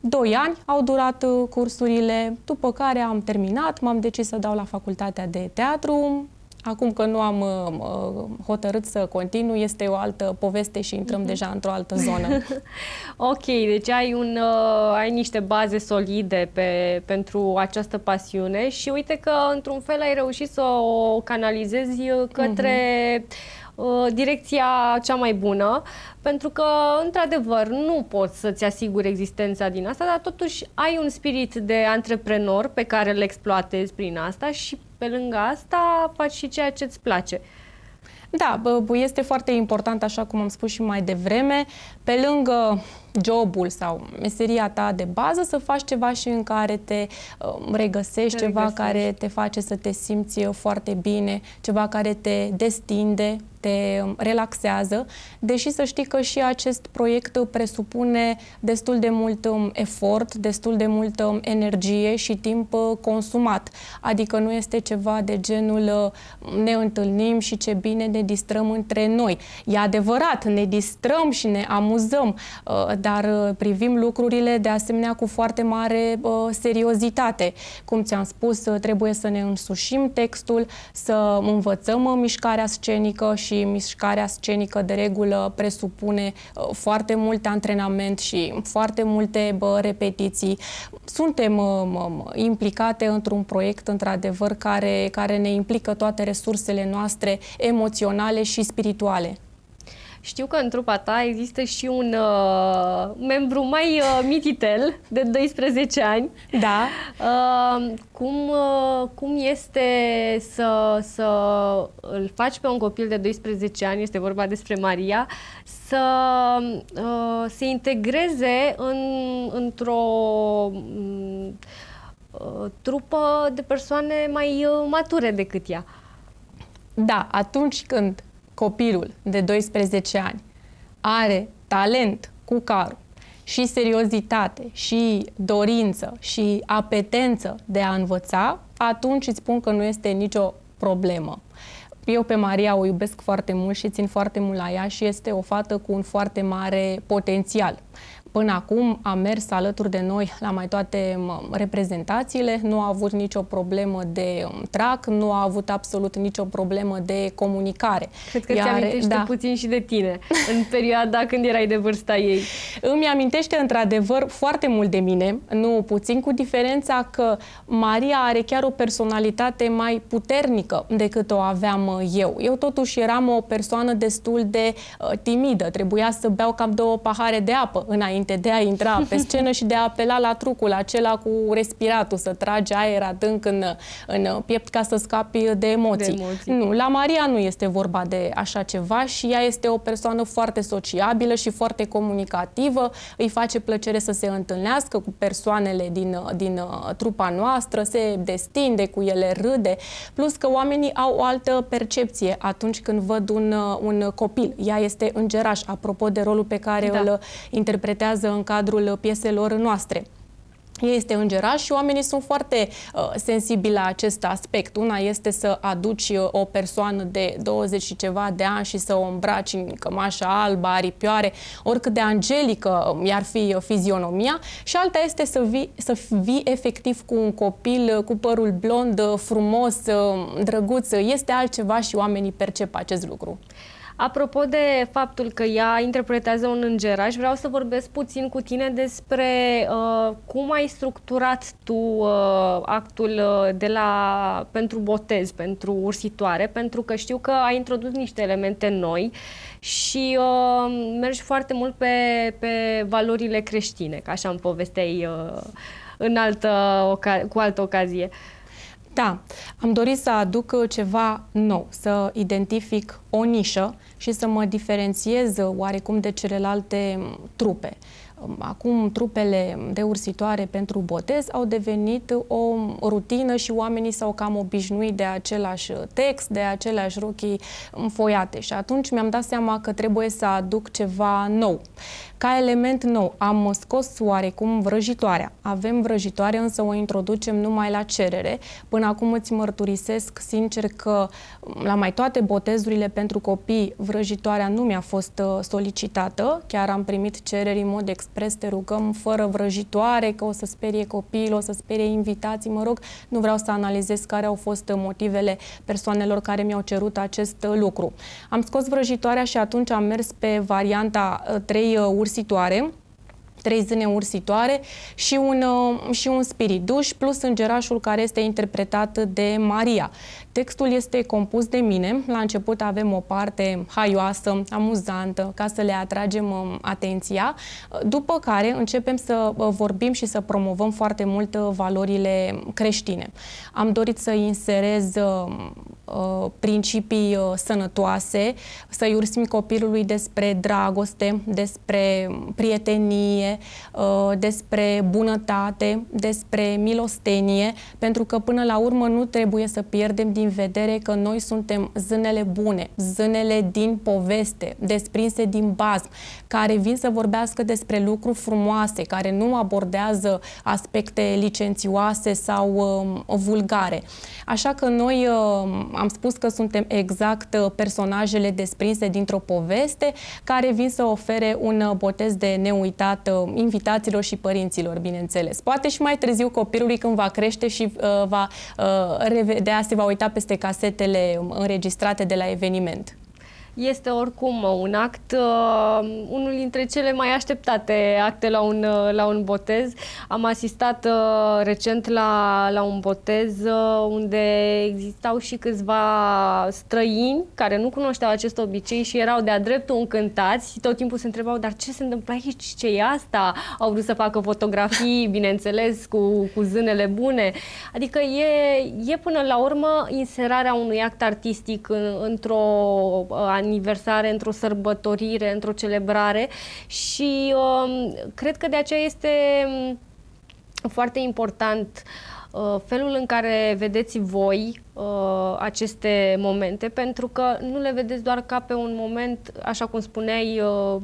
J: Doi ani au durat uh, cursurile, după care am terminat, m-am decis să dau la facultatea de teatru, Acum că nu am uh, uh, hotărât să continui, este o altă poveste și intrăm uh-huh. deja într-o altă zonă.
A: ok, deci ai, un, uh, ai niște baze solide pe, pentru această pasiune și uite că într-un fel ai reușit să o canalizezi către uh-huh direcția cea mai bună, pentru că, într-adevăr, nu poți să-ți asiguri existența din asta, dar totuși ai un spirit de antreprenor pe care îl exploatezi prin asta și pe lângă asta faci și ceea ce îți place.
J: Da, este foarte important, așa cum am spus și mai devreme, pe lângă jobul sau meseria ta de bază, să faci ceva și în care te uh, regăsești, te ceva regăsești. care te face să te simți foarte bine, ceva care te destinde, te relaxează, deși să știi că și acest proiect presupune destul de mult um, efort, destul de multă um, energie și timp uh, consumat. Adică nu este ceva de genul uh, ne întâlnim și ce bine ne distrăm între noi. E adevărat, ne distrăm și ne amuzăm, uh, dar privim lucrurile de asemenea cu foarte mare seriozitate. Cum ți-am spus, trebuie să ne însușim textul, să învățăm mișcarea scenică și și mișcarea scenică de regulă presupune uh, foarte mult antrenament și foarte multe bă, repetiții. Suntem uh, implicate într-un proiect, într-adevăr, care, care ne implică toate resursele noastre emoționale și spirituale.
A: Știu că în trupa ta există și un uh, membru mai uh, mititel, de 12 ani.
J: Da.
A: Uh, cum, uh, cum este să, să îl faci pe un copil de 12 ani, este vorba despre Maria, să uh, se integreze în, într-o uh, trupă de persoane mai uh, mature decât ea?
J: Da, atunci când copilul de 12 ani are talent cu carul și seriozitate și dorință și apetență de a învăța, atunci îți spun că nu este nicio problemă. Eu pe Maria o iubesc foarte mult și țin foarte mult la ea și este o fată cu un foarte mare potențial. Până acum a mers alături de noi la mai toate reprezentațiile, nu a avut nicio problemă de trac, nu a avut absolut nicio problemă de comunicare.
A: Cred că Iar, ți amintește da. puțin și de tine în perioada când erai de vârsta ei.
J: Îmi amintește într-adevăr foarte mult de mine, nu puțin, cu diferența că Maria are chiar o personalitate mai puternică decât o aveam eu. Eu totuși eram o persoană destul de uh, timidă, trebuia să beau cam două pahare de apă înainte înainte de a intra pe scenă și de a apela la trucul acela cu respiratul, să tragi aer adânc în, în piept ca să scapi de emoții. de emoții. Nu, la Maria nu este vorba de așa ceva și ea este o persoană foarte sociabilă și foarte comunicativă, îi face plăcere să se întâlnească cu persoanele din, din uh, trupa noastră, se destinde cu ele, râde, plus că oamenii au o altă percepție atunci când văd un, uh, un copil. Ea este îngeraș, apropo de rolul pe care da. îl interpretează în cadrul pieselor noastre. Ea este îngeraș și oamenii sunt foarte uh, sensibili la acest aspect. Una este să aduci uh, o persoană de 20 și ceva de ani și să o îmbraci în cămașa albă, aripioare, oricât de angelică um, i-ar fi uh, fizionomia și alta este să vii, să vii efectiv cu un copil uh, cu părul blond, frumos, drăguț. Este altceva și oamenii percep acest lucru.
A: Apropo de faptul că ea interpretează un îngeraș, vreau să vorbesc puțin cu tine despre uh, cum ai structurat tu uh, actul uh, de la, pentru botez, pentru ursitoare, pentru că știu că ai introdus niște elemente noi și uh, mergi foarte mult pe, pe valorile creștine, ca așa îmi povesteai uh, în altă cu altă ocazie.
J: Da, am dorit să aduc ceva nou, să identific o nișă și să mă diferențiez oarecum de celelalte trupe. Acum trupele de ursitoare pentru botez au devenit o rutină și oamenii s-au cam obișnuit de același text, de aceleași rochii înfoiate și atunci mi-am dat seama că trebuie să aduc ceva nou. Ca element nou, am scos oarecum vrăjitoarea. Avem vrăjitoare, însă o introducem numai la cerere. Până acum îți mărturisesc sincer că la mai toate botezurile pentru copii, vrăjitoarea nu mi-a fost uh, solicitată. Chiar am primit cereri în mod expres, te rugăm fără vrăjitoare, că o să sperie copiii, o să sperie invitații, mă rog. Nu vreau să analizez care au fost motivele persoanelor care mi-au cerut acest uh, lucru. Am scos vrăjitoarea și atunci am mers pe varianta 3 uh, ursitoare, trei zâne ursitoare și un, uh, și un spiriduș, plus îngerașul care este interpretat de Maria. Textul este compus de mine. La început avem o parte haioasă, amuzantă, ca să le atragem um, atenția, după care începem să uh, vorbim și să promovăm foarte mult uh, valorile creștine. Am dorit să inserez uh, principii sănătoase, să-i ursim copilului despre dragoste, despre prietenie, despre bunătate, despre milostenie, pentru că până la urmă nu trebuie să pierdem din din vedere că noi suntem zânele bune, zânele din poveste, desprinse din bazm, care vin să vorbească despre lucruri frumoase, care nu abordează aspecte licențioase sau uh, vulgare. Așa că noi uh, am spus că suntem exact uh, personajele desprinse dintr-o poveste care vin să ofere un uh, botez de neuitat uh, invitaților și părinților, bineînțeles. Poate și mai târziu copilului când va crește și uh, va uh, revedea, se va uita peste casetele înregistrate de la eveniment
A: este oricum un act, uh, unul dintre cele mai așteptate acte la un, uh, la un botez. Am asistat uh, recent la, la un botez uh, unde existau și câțiva străini care nu cunoșteau acest obicei și erau de-a dreptul încântați. Tot timpul se întrebau, dar ce se întâmplă aici? Ce e asta? Au vrut să facă fotografii, bineînțeles, cu, cu zânele bune. Adică e, e până la urmă inserarea unui act artistic în, într-o uh, aniversare, într-o sărbătorire, într-o celebrare și uh, cred că de aceea este um, foarte important uh, felul în care vedeți voi uh, aceste momente, pentru că nu le vedeți doar ca pe un moment, așa cum spuneai, uh,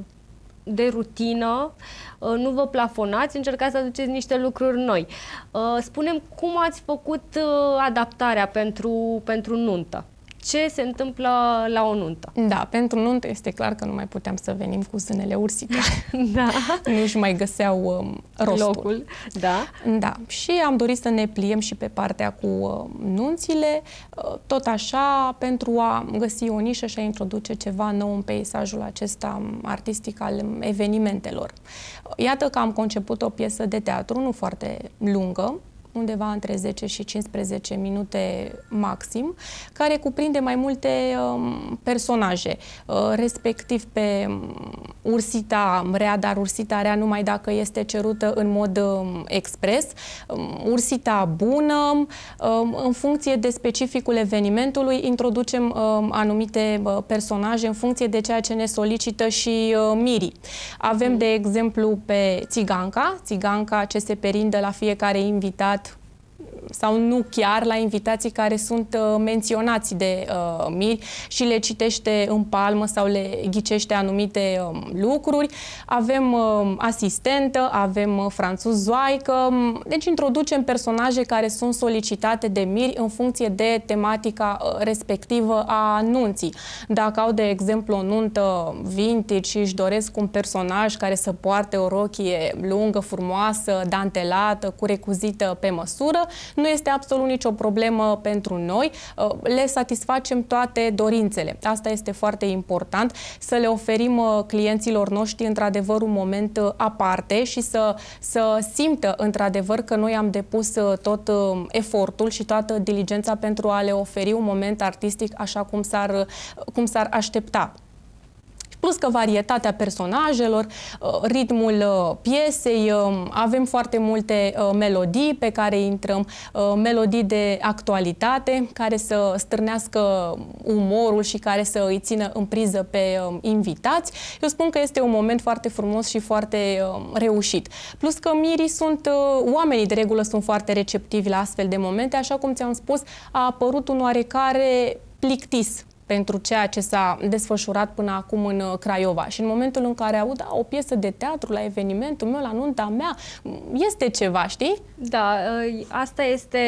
A: de rutină, uh, nu vă plafonați, încercați să aduceți niște lucruri noi. Uh, spunem cum ați făcut uh, adaptarea pentru, pentru nuntă ce se întâmplă la o nuntă.
J: Da, pentru nuntă este clar că nu mai puteam să venim cu zânele ursitoare. da. Nu-și mai găseau um, rostul. Locul,
A: da.
J: Da, și am dorit să ne pliem și pe partea cu uh, nunțile, uh, tot așa, pentru a găsi o nișă și a introduce ceva nou în peisajul acesta um, artistic al evenimentelor. Iată că am conceput o piesă de teatru, nu foarte lungă, undeva între 10 și 15 minute maxim, care cuprinde mai multe um, personaje, uh, respectiv pe um, ursita rea, dar ursita rea numai dacă este cerută în mod um, expres, um, ursita bună, um, în funcție de specificul evenimentului, introducem um, anumite uh, personaje în funcție de ceea ce ne solicită și uh, mirii. Avem, de exemplu, pe țiganca, țiganca ce se perindă la fiecare invitat sau nu chiar la invitații care sunt uh, menționați de uh, miri și le citește în palmă sau le ghicește anumite uh, lucruri. Avem uh, asistentă, avem uh, franțuzoaică, deci introducem personaje care sunt solicitate de miri în funcție de tematica uh, respectivă a anunții. Dacă au, de exemplu, o nuntă vintage și își doresc un personaj care să poarte o rochie lungă, frumoasă, dantelată, cu recuzită pe măsură, nu este absolut nicio problemă pentru noi. Uh, le satisfacem toate dorințele. Asta este foarte important, să le oferim uh, clienților noștri într-adevăr un moment uh, aparte și să, să simtă într-adevăr că noi am depus tot efortul și toată diligența pentru a le oferi un moment artistic așa cum s-ar, cum s-ar aștepta plus că varietatea personajelor, uh, ritmul uh, piesei, uh, avem foarte multe melodii pe care intrăm, melodii de actualitate care să stârnească umorul și care să îi țină în priză pe invitați. Eu spun că este un moment foarte frumos și foarte reușit. Plus că mirii sunt, oamenii de regulă sunt foarte receptivi la astfel de momente, așa cum ți-am spus, a apărut un oarecare plictis pentru ceea ce s-a desfășurat până acum în uh, Craiova. Și în momentul în care aud o piesă de teatru la evenimentul meu, la nunta mea, este ceva, știi?
A: Da, uh, asta este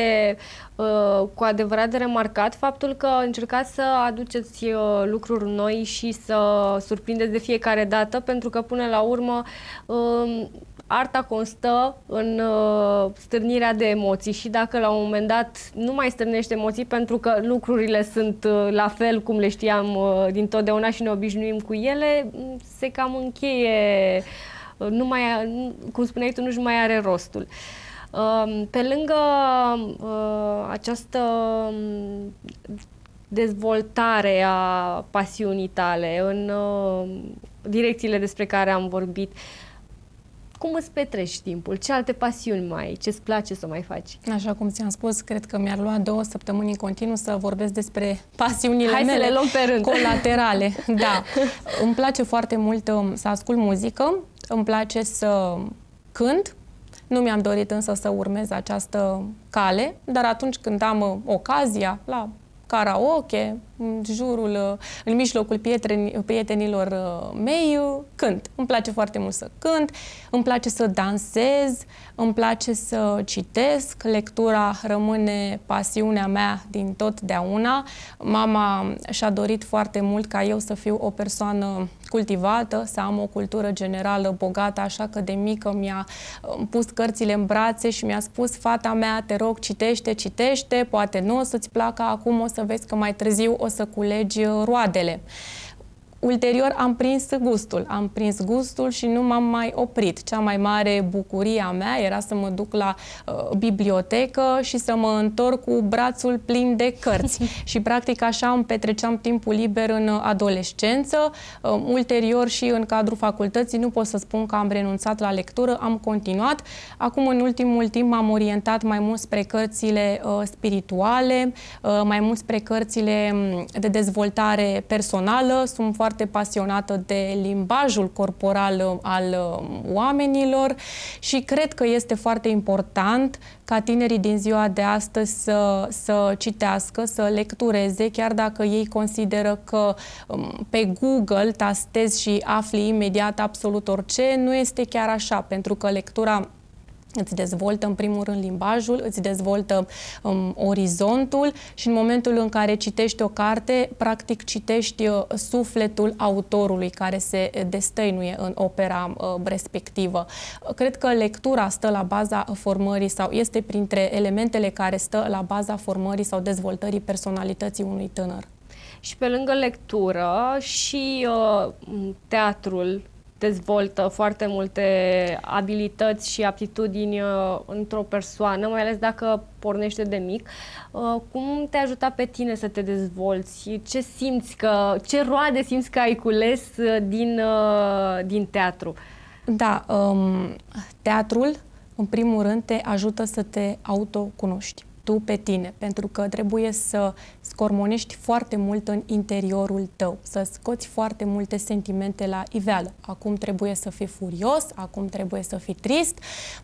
A: uh, cu adevărat de remarcat, faptul că încercați să aduceți lucruri noi și să surprindeți de fiecare dată, pentru că până la urmă arta constă în uh, stârnirea de emoții și dacă la un moment dat nu mai stârnește emoții pentru că lucrurile sunt uh, la fel cum le știam uh, din totdeauna și ne obișnuim cu ele, se cam încheie, uh, nu mai, cum spuneai tu, nu-și mai are rostul. Uh, pe lângă uh, această um, dezvoltare a pasiunii tale în uh, direcțiile despre care am vorbit, uh, cum îți petreci timpul? Ce alte pasiuni mai ai? Ce-ți place să mai faci?
J: Așa cum ți-am spus, cred că mi-ar lua două săptămâni în continuu să vorbesc despre pasiunile
A: Hai
J: mele.
A: să le luăm pe rând.
J: Colaterale, da. îmi place foarte mult um, să ascult muzică, îmi place să cânt, nu mi-am dorit însă să urmez această cale, dar atunci când am uh, ocazia, la karaoke, în jurul, în mijlocul prietenilor uh, mei, uh, cânt. Îmi place foarte mult să cânt, îmi place să dansez, îmi place să citesc. Lectura rămâne pasiunea mea din totdeauna. Mama și-a dorit foarte mult ca eu să fiu o persoană cultivată, să am o cultură generală bogată, așa că de mică mi-a uh, pus cărțile în brațe și mi-a spus, fata mea, te rog, citește, citește, poate nu o să-ți placă acum, o să vezi că mai târziu o să culegi uh, roadele. Ulterior am prins gustul, am prins gustul și nu m-am mai oprit. Cea mai mare bucurie a mea era să mă duc la uh, bibliotecă și să mă întorc cu brațul plin de cărți. și practic așa îmi petreceam timpul liber în adolescență. Uh, ulterior și în cadrul facultății nu pot să spun că am renunțat la lectură, am continuat. Acum în ultimul timp m-am orientat mai mult spre cărțile uh, spirituale, uh, mai mult spre cărțile mm, de dezvoltare personală. Sunt foarte foarte pasionată de limbajul corporal uh, al uh, oamenilor și cred că este foarte important ca tinerii din ziua de astăzi să, să citească, să lectureze, chiar dacă ei consideră că um, pe Google tastezi și afli imediat absolut orice, nu este chiar așa, pentru că lectura îți dezvoltă în primul rând limbajul, îți dezvoltă um, orizontul și în momentul în care citești o carte, practic citești uh, sufletul autorului care se destăinuie în opera uh, respectivă. Cred că lectura stă la baza formării sau este printre elementele care stă la baza formării sau dezvoltării personalității unui tânăr.
A: Și pe lângă lectură și uh, teatrul dezvoltă foarte multe abilități și aptitudini uh, într-o persoană, mai ales dacă pornește de mic. Uh, cum te ajuta pe tine să te dezvolți? Ce simți că, ce roade simți că ai cules uh, din, din teatru?
J: Da, um, teatrul, în primul rând, te ajută să te autocunoști tu pe tine, pentru că trebuie să scormonești foarte mult în interiorul tău, să scoți foarte multe sentimente la iveală. Acum trebuie să fii furios, acum trebuie să fii trist,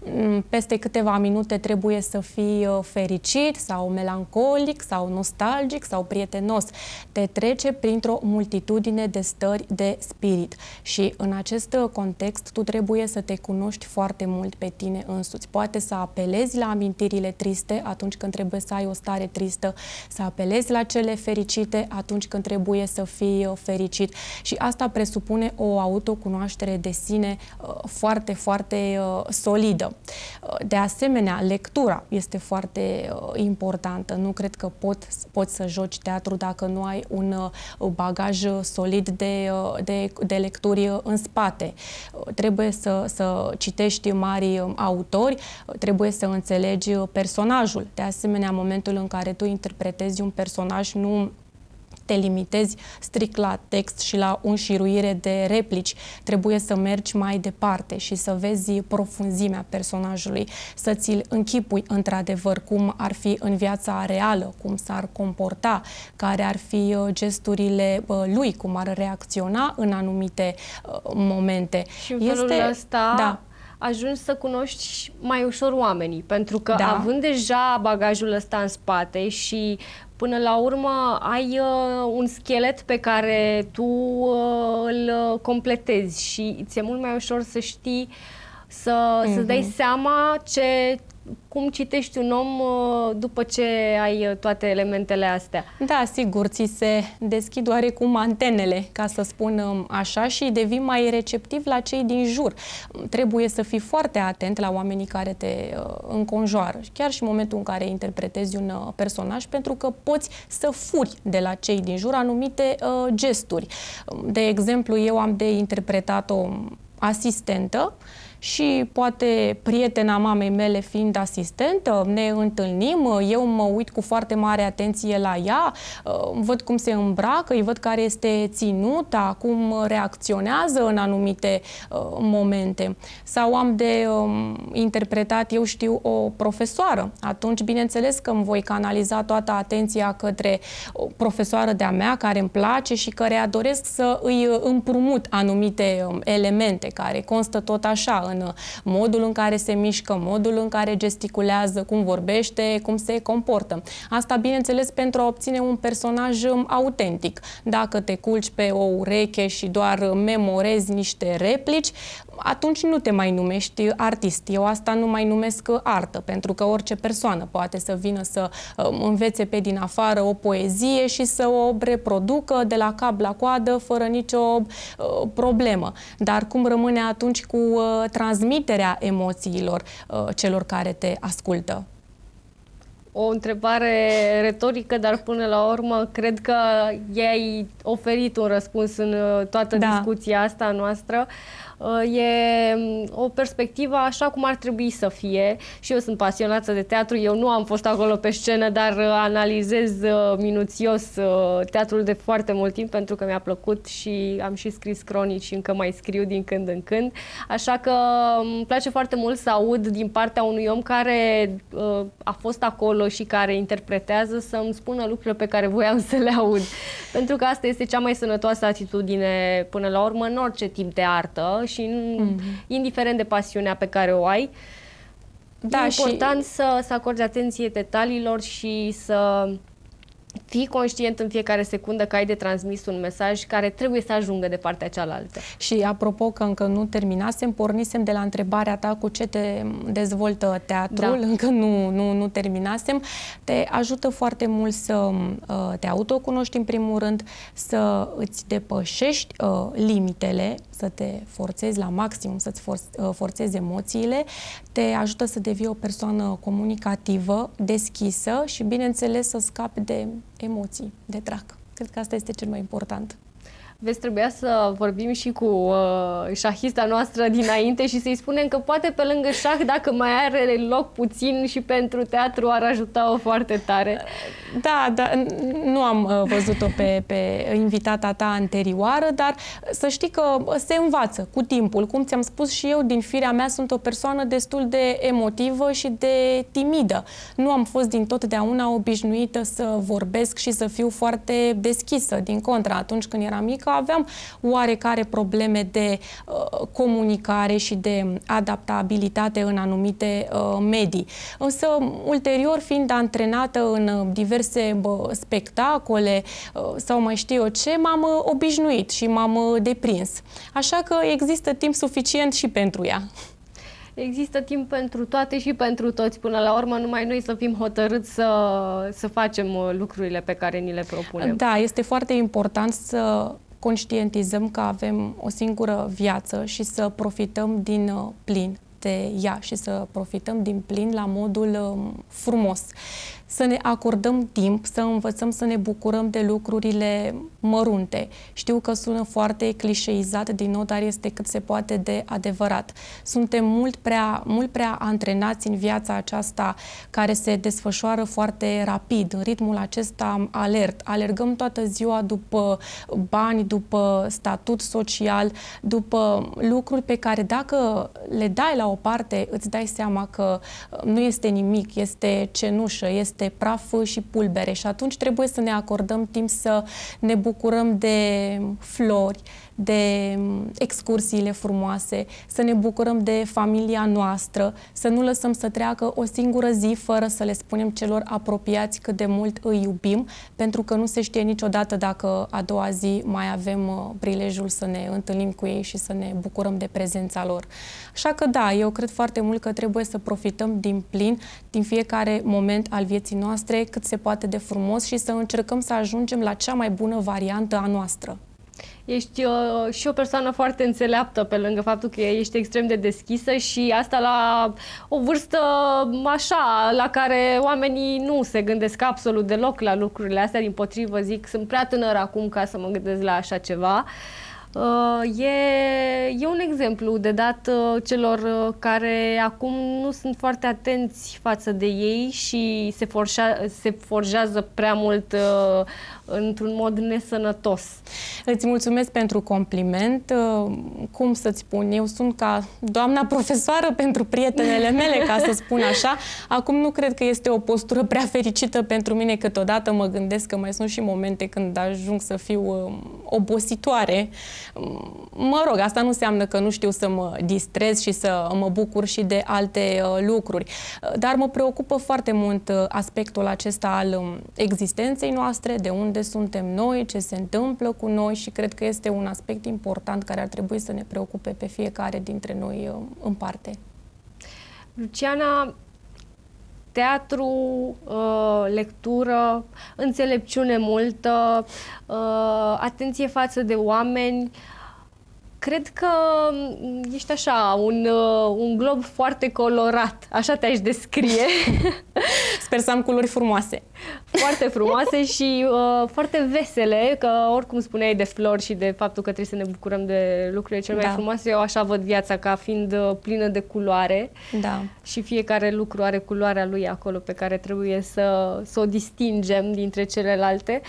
J: mm, peste câteva minute trebuie să fii uh, fericit sau melancolic sau nostalgic sau prietenos. Te trece printr-o multitudine de stări de spirit și în acest uh, context tu trebuie să te cunoști foarte mult pe tine însuți. Poate să apelezi la amintirile triste atunci când trebuie să ai o stare tristă, să apelezi la cele fericite atunci când trebuie să fii uh, fericit. Și asta presupune o autocunoaștere de sine uh, foarte, foarte uh, solidă. De asemenea, lectura este foarte importantă. Nu cred că pot, poți să joci teatru dacă nu ai un bagaj solid de, de, de lecturi în spate. Trebuie să, să citești mari autori, trebuie să înțelegi personajul. De asemenea, în momentul în care tu interpretezi un personaj, nu te limitezi strict la text și la înșiruire de replici. Trebuie să mergi mai departe și să vezi profunzimea personajului, să ți-l închipui într-adevăr cum ar fi în viața reală, cum s-ar comporta, care ar fi uh, gesturile uh, lui, cum ar reacționa în anumite uh, momente.
A: Și în felul este... ăsta da ajungi să cunoști mai ușor oamenii, pentru că da. având deja bagajul ăsta în spate și până la urmă ai uh, un schelet pe care tu uh, îl completezi și ți-e mult mai ușor să știi să, mm-hmm. să dai seama ce cum citești un om uh, după ce ai uh, toate elementele astea?
J: Da, sigur, ți se deschid oarecum antenele, ca să spun um, așa, și devii mai receptiv la cei din jur. Trebuie să fii foarte atent la oamenii care te uh, înconjoară, chiar și în momentul în care interpretezi un personaj, pentru că poți să furi de la cei din jur anumite gesturi. De exemplu, eu am de interpretat o asistentă și poate prietena mamei mele fiind asistentă, ne întâlnim, eu mă uit cu foarte mare atenție la ea, văd cum se îmbracă, îi văd care este ținuta, cum reacționează în anumite uh, momente. Sau am de um, interpretat, eu știu, o profesoară. Atunci, bineînțeles că îmi voi canaliza toată atenția către o profesoară de-a mea care îmi place și care doresc să îi împrumut anumite um, elemente care constă tot așa în modul în care se mișcă, modul în care gesticulează, cum vorbește, cum se comportă. Asta, bineînțeles, pentru a obține un personaj um, autentic. Dacă te culci pe o ureche și doar memorezi niște replici, atunci nu te mai numești artist. Eu asta nu mai numesc artă, pentru că orice persoană poate să vină să um, învețe pe din afară o poezie și să o reproducă de la cap la coadă fără nicio uh, problemă. Dar cum rămâne atunci cu uh, transmiterea emoțiilor uh, celor care te ascultă?
A: o întrebare retorică, dar până la urmă cred că i-ai oferit un răspuns în toată da. discuția asta noastră. Uh, e um, o perspectivă așa cum ar trebui să fie și eu sunt pasionată de teatru, eu nu am fost acolo pe scenă, dar uh, analizez uh, minuțios teatrul de foarte mult timp pentru că mi-a plăcut și am și scris cronici și încă mai scriu din când în când, așa că um, îmi place foarte mult să aud din partea unui om care a fost acolo și care interpretează să îmi spună lucrurile pe care voiam să le aud. Pentru că asta este cea mai sănătoasă atitudine până la urmă în orice tip de artă și mm-hmm. indiferent de pasiunea pe care o ai, da, e important și... să, să acordi atenție detaliilor și să fii conștient în fiecare secundă că ai de transmis un mesaj care trebuie să ajungă de partea cealaltă.
J: Și apropo că încă nu terminasem, pornisem de la întrebarea ta cu ce te dezvoltă teatrul, da. încă nu, nu, nu terminasem. Te ajută foarte mult să uh, te autocunoști în primul rând, să îți depășești uh, limitele, să te forțezi la maximum, să-ți forț- uh, forțezi emoțiile, te ajută să devii o persoană comunicativă, deschisă și, bineînțeles, să scapi de emoții, de trac. Cred că asta este cel mai important.
A: Veți trebuia să vorbim și cu uh, șahista noastră dinainte și să-i spunem că poate pe lângă șah, dacă mai are loc puțin și pentru teatru, ar ajuta-o foarte tare.
J: Da, da nu am uh, văzut-o pe, pe invitata ta anterioară, dar să știi că se învață cu timpul. Cum ți-am spus și eu, din firea mea sunt o persoană destul de emotivă și de timidă. Nu am fost din totdeauna obișnuită să vorbesc și să fiu foarte deschisă. Din contra, atunci când eram mică, aveam oarecare probleme de uh, comunicare și de adaptabilitate în anumite uh, medii. Însă, ulterior, fiind antrenată în diverse uh, spectacole uh, sau mai știu eu ce, m-am uh, obișnuit și m-am uh, deprins. Așa că există timp suficient și pentru ea.
A: Există timp pentru toate și pentru toți. Până la urmă, numai noi să fim hotărâți să, să facem uh, lucrurile pe care ni le propunem.
J: Da, este foarte important să conștientizăm că avem o singură viață și să profităm din uh, plin de ea și să profităm din plin la modul um, frumos să ne acordăm timp, să învățăm să ne bucurăm de lucrurile mărunte. Știu că sună foarte clișeizat din nou, dar este cât se poate de adevărat. Suntem mult prea, mult prea antrenați în viața aceasta care se desfășoară foarte rapid, în ritmul acesta alert. Alergăm toată ziua după bani, după statut social, după lucruri pe care dacă le dai la o parte, îți dai seama că nu este nimic, este cenușă, este este praf și pulbere și atunci trebuie să ne acordăm timp să ne bucurăm de flori, de mm, excursiile frumoase, să ne bucurăm de familia noastră, să nu lăsăm să treacă o singură zi fără să le spunem celor apropiați cât de mult îi iubim, pentru că nu se știe niciodată dacă a doua zi mai avem uh, prilejul să ne întâlnim cu ei și să ne bucurăm de prezența lor. Așa că da, eu cred foarte mult că trebuie să profităm din plin din fiecare moment al vieții noastre cât se poate de frumos și să încercăm să ajungem la cea mai bună variantă a noastră
A: ești uh, și o persoană foarte înțeleaptă pe lângă faptul că ești extrem de deschisă și asta la o vârstă așa, la care oamenii nu se gândesc absolut deloc la lucrurile astea, din potrivă zic, sunt prea tânără acum ca să mă gândesc la așa ceva. Uh, e, e un exemplu de dat uh, celor uh, care acum nu sunt foarte atenți față de ei și se, forșa, se forjează prea mult uh, într-un mod nesănătos.
J: Îți mulțumesc pentru compliment. Uh, cum să-ți spun, eu sunt ca doamna profesoară pentru prietenele mele, ca să spun așa. Acum nu cred că este o postură prea fericită pentru mine, câteodată mă gândesc că mai sunt și momente când ajung să fiu uh, obositoare. Mă rog, asta nu înseamnă că nu știu să mă distrez și să mă bucur și de alte uh, lucruri. Dar mă preocupă foarte mult aspectul acesta al um, existenței noastre, de unde unde suntem noi, ce se întâmplă cu noi și cred că este un aspect important care ar trebui să ne preocupe pe fiecare dintre noi uh, în parte.
A: Luciana, teatru, uh, lectură, înțelepciune multă, uh, atenție față de oameni, Cred că mm, ești așa, un, uh, un glob foarte colorat, așa te-aș descrie.
J: Sper să am culori frumoase.
A: Foarte frumoase și uh, foarte vesele, că oricum spuneai de flori și de faptul că trebuie să ne bucurăm de lucrurile cele da. mai frumoase, eu așa văd viața ca fiind uh, plină de culoare
J: da.
A: și fiecare lucru are culoarea lui acolo pe care trebuie să, să o distingem dintre celelalte.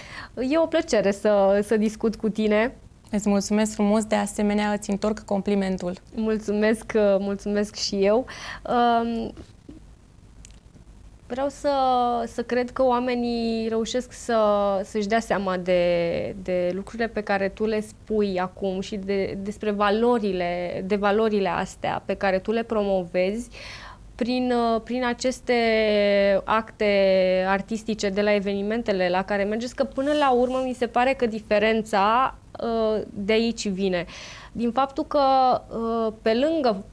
A: E o plăcere să, să discut cu tine.
J: Îți mulțumesc frumos, de asemenea îți întorc complimentul.
A: Mulțumesc, uh, mulțumesc și eu. Um, vreau să, să cred că oamenii reușesc să, să-și dea seama de, de lucrurile pe care tu le spui acum și de, despre valorile, de valorile astea pe care tu le promovezi prin, uh, prin aceste acte artistice de la evenimentele la care mergeți, că până la urmă mi se pare că diferența Uh, de aici vine. Din faptul că uh, pe lângă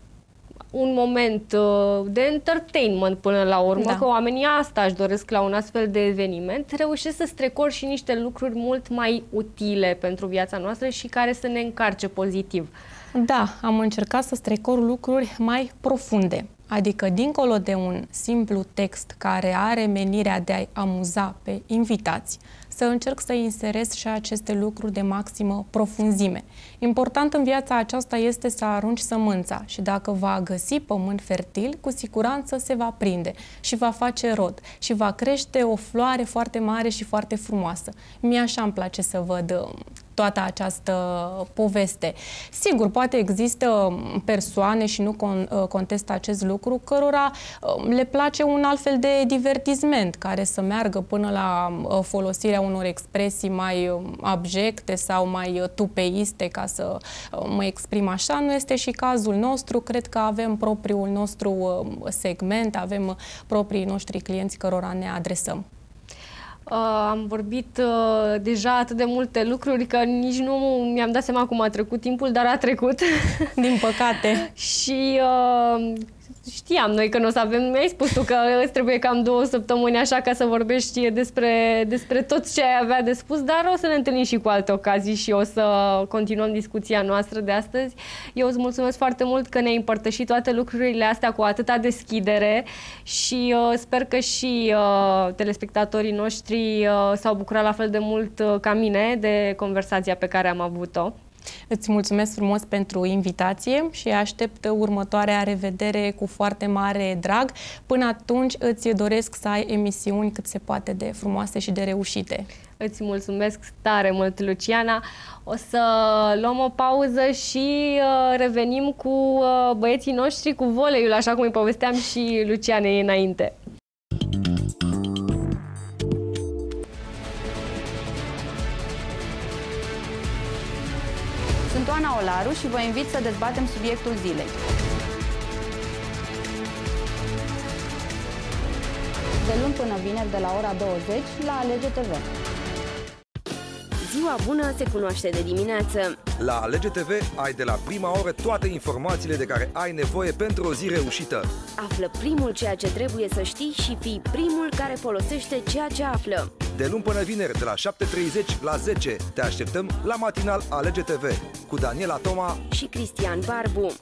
A: un moment uh, de entertainment până la urmă, da. că oamenii asta își doresc la un astfel de eveniment, reușesc să strecor și niște lucruri mult mai utile pentru viața noastră și care să ne încarce pozitiv.
J: Da, am încercat să strecor lucruri mai profunde. Adică, dincolo de un simplu text care are menirea de a amuza pe invitați, să încerc să inserez și aceste lucruri de maximă profunzime. Important în viața aceasta este să arunci sămânța și dacă va găsi pământ fertil, cu siguranță se va prinde și va face rod și va crește o floare foarte mare și foarte frumoasă. Mie așa îmi place să văd toată această poveste. Sigur, poate există persoane și nu con, uh, contestă acest lucru, cărora uh, le place un alt fel de divertisment care să meargă până la uh, folosirea unor expresii mai abjecte sau mai tupeiste, ca să mă exprim așa. Nu este și cazul nostru. Cred că avem propriul nostru segment, avem proprii noștri clienți cărora ne adresăm.
A: Uh, am vorbit uh, deja atât de multe lucruri că nici nu mi-am dat seama cum a trecut timpul, dar a trecut.
J: Din păcate.
A: și uh, știam noi că nu o să avem, mi-ai spus tu că îți trebuie cam două săptămâni așa ca să vorbești despre, despre tot ce ai avea de spus, dar o să ne întâlnim și cu alte ocazii și o să continuăm discuția noastră de astăzi. Eu îți mulțumesc foarte mult că ne-ai împărtășit toate lucrurile astea cu atâta deschidere și uh, sper că și uh, telespectatorii noștri uh, s-au bucurat la fel de mult uh, ca mine de conversația pe care am avut-o.
J: Îți mulțumesc frumos pentru invitație și aștept următoarea revedere cu foarte mare drag. Până atunci îți doresc să ai emisiuni cât se poate de frumoase și de reușite.
A: Îți mulțumesc tare mult, Luciana. O să luăm o pauză și uh, revenim cu uh, băieții noștri cu voleiul, așa cum îi povesteam și Lucianei înainte.
C: Sunt Oana Olaru și vă invit să dezbatem subiectul zilei. De luni până vineri de la ora 20 la Alege TV.
D: Ziua bună se cunoaște de dimineață.
E: La Alege TV ai de la prima oră toate informațiile de care ai nevoie pentru o zi reușită.
D: Află primul ceea ce trebuie să știi și fii primul care folosește ceea ce află.
E: De luni până vineri, de la 7.30 la 10, te așteptăm la matinal Alege TV cu Daniela Toma
D: și Cristian Barbu.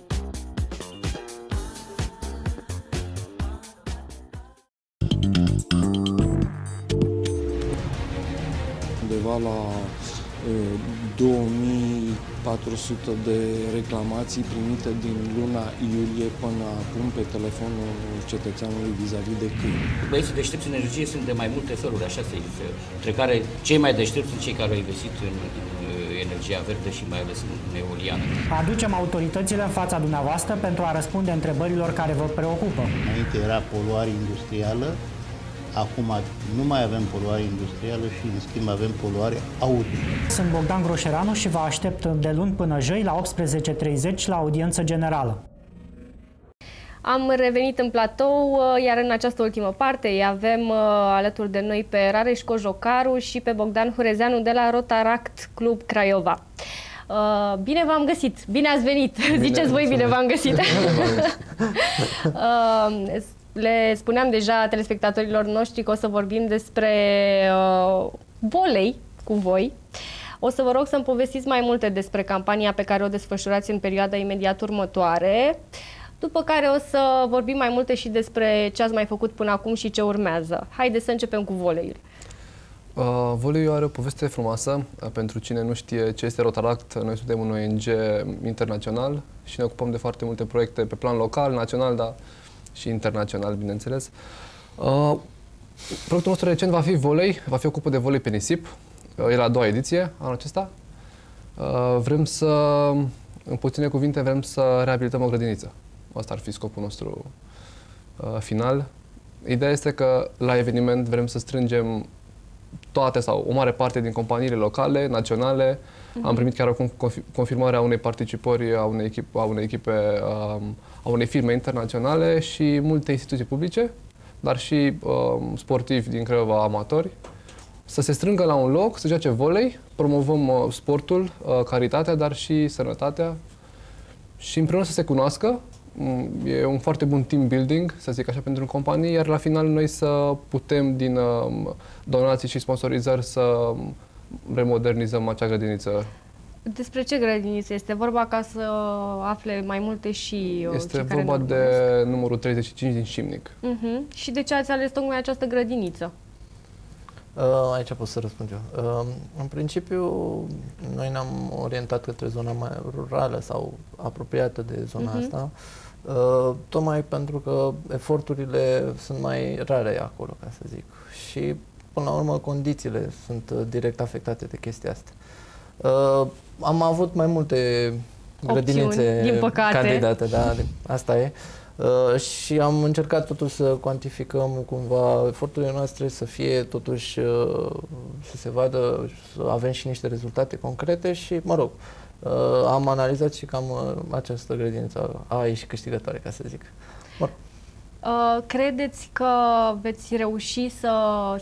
F: Undeva la 2400 de reclamații primite din luna iulie până acum pe telefonul cetățeanului vis-a-vis de câini.
G: Băieții deștepți în energie sunt de mai multe feluri, așa se zice. Între care cei mai deștepți sunt cei care au investit în, în energia verde și mai ales în eoliană.
H: Aducem autoritățile în fața dumneavoastră pentru a răspunde întrebărilor care vă preocupă.
I: Înainte era poluare industrială, Acum nu mai avem poluare industrială și, în schimb, avem poluare auto.
H: Sunt Bogdan Groșeranu și vă aștept de luni până joi la 18.30 la audiență generală.
A: Am revenit în platou, uh, iar în această ultimă parte îi avem uh, alături de noi pe Rareș Cojocaru și pe Bogdan Hurezeanu de la Rotaract Club Craiova. Uh, bine v-am găsit! Bine ați venit! Bine, Ziceți voi, bine v-am găsit! uh, le spuneam deja telespectatorilor noștri că o să vorbim despre uh, volei cu voi. O să vă rog să-mi povestiți mai multe despre campania pe care o desfășurați în perioada imediat următoare, după care o să vorbim mai multe și despre ce ați mai făcut până acum și ce urmează. Haideți să începem cu voleiul.
K: Uh, voleiul are o poveste frumoasă. Uh, pentru cine nu știe ce este Rotaract, noi suntem un ONG internațional și ne ocupăm de foarte multe proiecte pe plan local, național, dar și internațional, bineînțeles. Uh, proiectul nostru recent va fi volei, va fi o cupă de volei pe nisip. Uh, e la a doua ediție anul acesta. Uh, vrem să, în puține cuvinte, vrem să reabilităm o grădiniță. Asta ar fi scopul nostru uh, final. Ideea este că la eveniment vrem să strângem toate sau o mare parte din companiile locale, naționale. Uh-huh. Am primit chiar o confirmare a unei participări a unei, echip, a unei echipe um, a unei firme internaționale și multe instituții publice, dar și um, sportivi din Craiova amatori, să se strângă la un loc, să joace volei, promovăm uh, sportul, uh, caritatea, dar și sănătatea și împreună să se cunoască. Mm, e un foarte bun team building, să zic așa, pentru companii, iar la final noi să putem din uh, donații și sponsorizări să remodernizăm acea grădiniță
A: despre ce grădiniță este vorba ca să afle mai multe și
K: uh, Este vorba de numărul 35 din Șimnic.
A: Uh-huh. Și de ce ați ales tocmai această grădiniță?
L: Uh, aici pot să răspund eu. Uh, în principiu, noi ne-am orientat către zona mai rurală sau apropiată de zona uh-huh. asta, uh, tocmai pentru că eforturile sunt mai rare acolo, ca să zic. Și, până la urmă, condițiile sunt uh, direct afectate de chestia asta. Uh, am avut mai multe grădinițe
A: din păcate.
L: candidate, da, asta e. Uh, și am încercat totuși să cuantificăm cumva eforturile noastre să fie totuși uh, să se vadă, să avem și niște rezultate concrete și, mă rog, uh, am analizat și cam uh, această grădință a ieșit câștigătoare, ca să zic. Mă rog.
A: Uh, credeți că veți reuși să,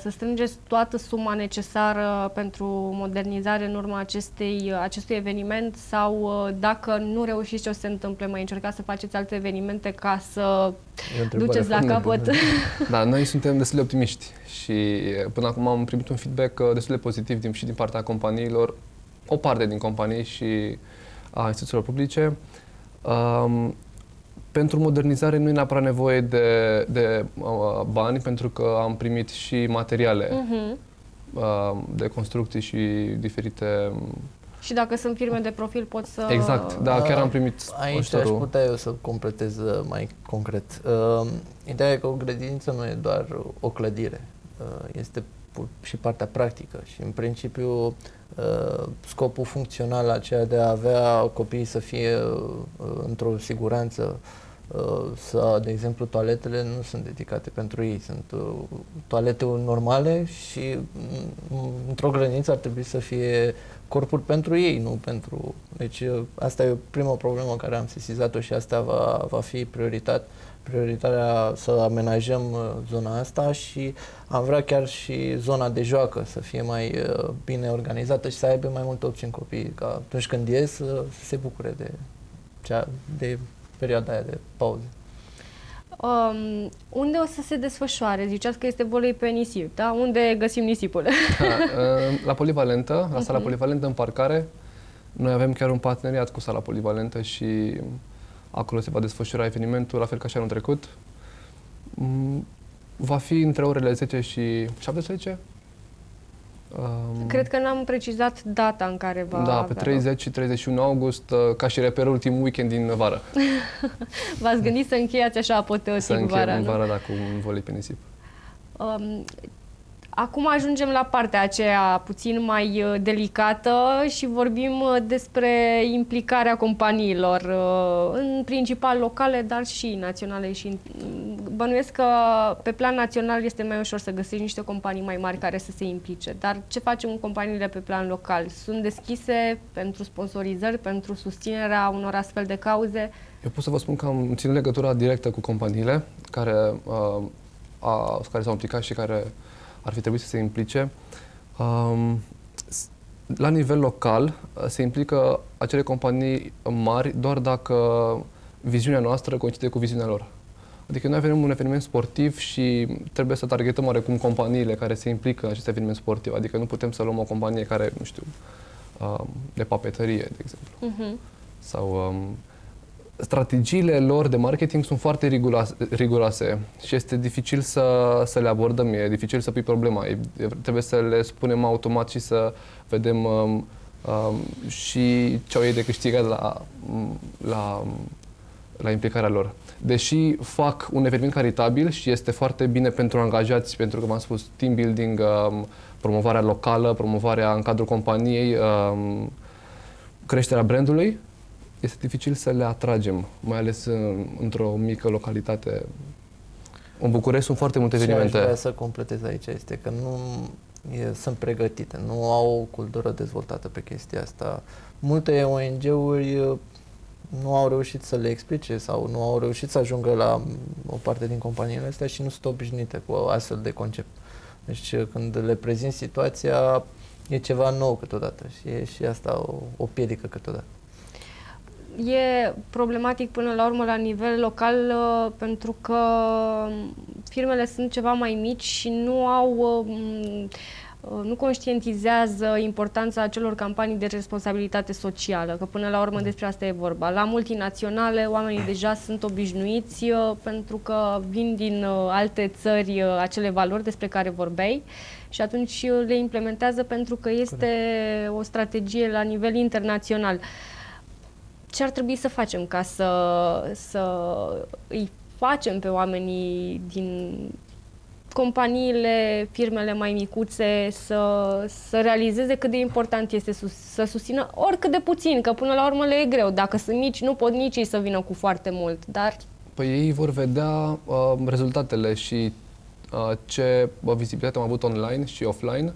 A: să strângeți toată suma necesară pentru modernizare în urma acestei, acestui eveniment sau uh, dacă nu reușiți ce o să se întâmple, mai încercați să faceți alte evenimente ca să duceți la capăt?
K: Da, noi suntem destul de optimiști și până acum am primit un feedback uh, destul de pozitiv din, și din partea companiilor, o parte din companii și a instituțiilor publice. Um, pentru modernizare nu e neapărat nevoie de, de uh, bani, pentru că am primit și materiale uh-huh. uh, de construcții și diferite...
A: Și dacă sunt firme de profil, pot să...
K: Exact, da, chiar am primit
L: Aici
K: ajutorul.
L: aș putea eu să completez uh, mai concret. Uh, ideea e că o grădiniță nu e doar o clădire, uh, este și partea practică și în principiu uh, scopul funcțional aceea de a avea copiii să fie uh, într-o siguranță Uh, să, de exemplu, toaletele nu sunt dedicate pentru ei, sunt uh, toalete normale și mm, într-o grădiniță ar trebui să fie corpuri pentru ei, nu pentru... Deci uh, asta e prima problemă care am sesizat-o și asta va, va fi prioritat, prioritatea să amenajăm zona asta și am vrea chiar și zona de joacă să fie mai bine organizată și să aibă mai multe opțiuni copii, ca atunci când ies să se bucure de, cea, de perioada aia de pauză.
A: Um, unde o să se desfășoare? Ziceați că este volei pe nisip, da? Unde găsim nisipul?
K: Da, la polivalentă, la sala uh-huh. polivalentă în parcare. Noi avem chiar un parteneriat cu sala polivalentă și acolo se va desfășura evenimentul, la fel ca și anul trecut. Mm, va fi între orele 10 și 17
A: Um, Cred că n-am precizat data în care va
K: Da, pe 30 și 31 august, uh, ca și reper ultimul weekend din vară.
A: V-ați gândit să încheiați așa apoteotic vara,
K: Să
A: în
K: vara, da, cu un volei pe nisip.
A: Um, Acum ajungem la partea aceea puțin mai uh, delicată și vorbim uh, despre implicarea companiilor, uh, în principal locale, dar și naționale. Și bănuiesc că pe plan național este mai ușor să găsești niște companii mai mari care să se implice. Dar ce facem cu companiile pe plan local? Sunt deschise pentru sponsorizări, pentru susținerea unor astfel de cauze?
K: Eu pot să vă spun că am ținut legătura directă cu companiile care, uh, a, care s-au implicat și care ar fi trebuit să se implice. Um, la nivel local uh, se implică acele companii mari doar dacă viziunea noastră coincide cu viziunea lor. Adică noi avem un eveniment sportiv și trebuie să targetăm oarecum companiile care se implică în acest eveniment sportiv. Adică nu putem să luăm o companie care, nu știu, um, de papetărie, de exemplu. Uh-huh. Sau um, strategiile lor de marketing sunt foarte riguroase și este dificil să, să le abordăm, e dificil să pui problema. E, trebuie să le spunem automat și să vedem um, um, și ce au ei de câștigat la, la, la implicarea lor. Deși fac un eveniment caritabil și este foarte bine pentru angajați, pentru că v-am spus team building, um, promovarea locală, promovarea în cadrul companiei, um, creșterea brandului, este dificil să le atragem, mai ales în, într-o mică localitate. În București sunt foarte multe evenimente. Ce
L: aș vrea să completez aici este că nu e, sunt pregătite, nu au o cultură dezvoltată pe chestia asta. Multe ONG-uri nu au reușit să le explice sau nu au reușit să ajungă la o parte din companiile astea și nu sunt obișnuite cu astfel de concept. Deci când le prezint situația, e ceva nou câteodată și e și asta o, o piedică câteodată
A: e problematic până la urmă la nivel local uh, pentru că firmele sunt ceva mai mici și nu au uh, uh, nu conștientizează importanța acelor campanii de responsabilitate socială, că până la urmă despre asta e vorba. La multinaționale oamenii deja sunt obișnuiți uh, pentru că vin din uh, alte țări acele valori despre care vorbeai și atunci le implementează pentru că este o strategie la nivel internațional. Ce ar trebui să facem ca să, să îi facem pe oamenii din companiile, firmele mai micuțe să, să realizeze cât de important este sus, să susțină oricât de puțin, că până la urmă le e greu. Dacă sunt mici, nu pot nici ei să vină cu foarte mult, dar...
K: Păi ei vor vedea uh, rezultatele și uh, ce vizibilitate am avut online și offline,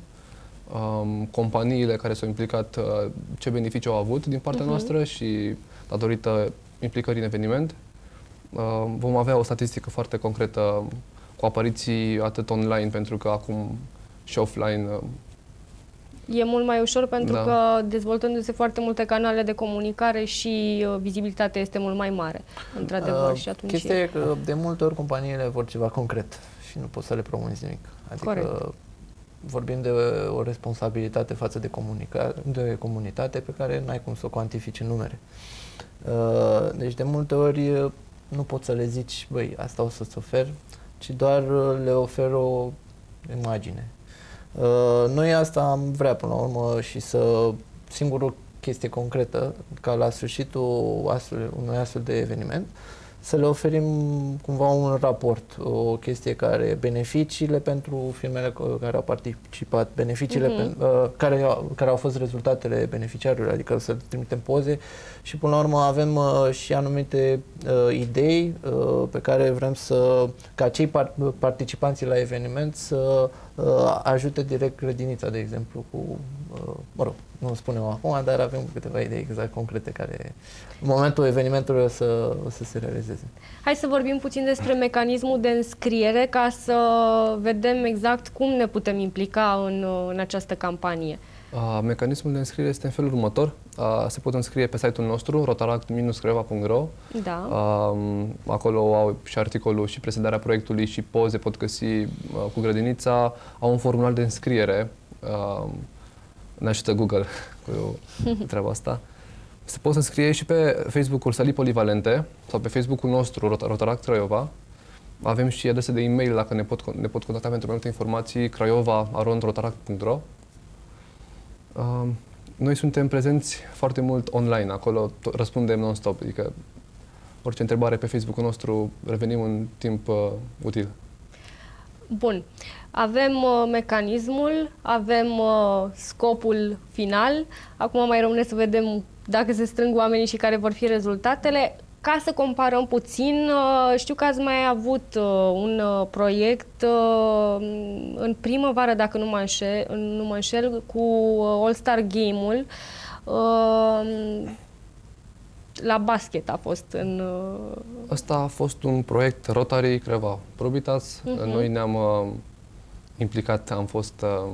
K: um, companiile care s-au implicat, uh, ce beneficii au avut din partea uh-huh. noastră și datorită implicării în eveniment. Uh, vom avea o statistică foarte concretă cu apariții atât online, pentru că acum și offline uh,
A: E mult mai ușor pentru da. că dezvoltându-se foarte multe canale de comunicare și uh, vizibilitatea este mult mai mare, într-adevăr. Uh, și atunci
L: chestia e că de multe ori companiile vor ceva concret și nu poți să le promunezi nimic. Adică Corect. Vorbim de o responsabilitate față de, comunica- de comunitate pe care n-ai cum să o cuantifici în numere. Uh, deci de multe ori uh, nu poți să le zici, băi, asta o să-ți ofer, ci doar uh, le ofer o imagine. Uh, noi asta am vrea până la urmă și să singurul chestie concretă ca la sfârșitul astfel, unui astfel de eveniment să le oferim cumva un raport, o chestie care beneficiile pentru firmele care au participat, beneficiile uh-huh. pe, uh, care, care au fost rezultatele beneficiarilor, adică să trimitem poze și până la urmă avem uh, și anumite uh, idei uh, pe care vrem să, ca cei par, participanții la eveniment să uh, ajute direct grădinița, de exemplu, cu, uh, mă rog, nu spunem acum, dar avem câteva idei exact concrete care în momentul evenimentului o să, o să se realizeze.
A: Hai să vorbim puțin despre mecanismul de înscriere ca să vedem exact cum ne putem implica în, în această campanie.
K: Uh, mecanismul de înscriere este în felul următor. Uh, se pot înscrie pe site-ul nostru, rotaract-creva.ro.
A: Da.
K: Uh, acolo au și articolul și prezentarea proiectului și poze pot găsi uh, cu grădinița. Au un formular de înscriere. Uh, ne ajută Google cu treaba asta. Se pot înscrie și pe Facebook-ul Sali Polivalente sau pe Facebook-ul nostru, Rot Rotaract Craiova. Avem și adrese de e-mail dacă ne pot, ne pot contacta pentru mai multe informații, craiova.rotaract.ro uh, Noi suntem prezenți foarte mult online, acolo răspundem non-stop, adică orice întrebare pe Facebook-ul nostru revenim în timp uh, util.
A: Bun. Avem uh, mecanismul, avem uh, scopul final. Acum mai rămâne să vedem dacă se strâng oamenii și care vor fi rezultatele. Ca să comparăm puțin, uh, știu că ați mai avut uh, un uh, proiect uh, în primăvară, dacă nu mă înșel, nu mă înșel cu uh, All-Star Game-ul. Uh, la basket a fost în... Uh...
K: Asta a fost un proiect Rotary Creva Probitas. Uh-huh. Noi ne-am uh, implicat, am fost uh,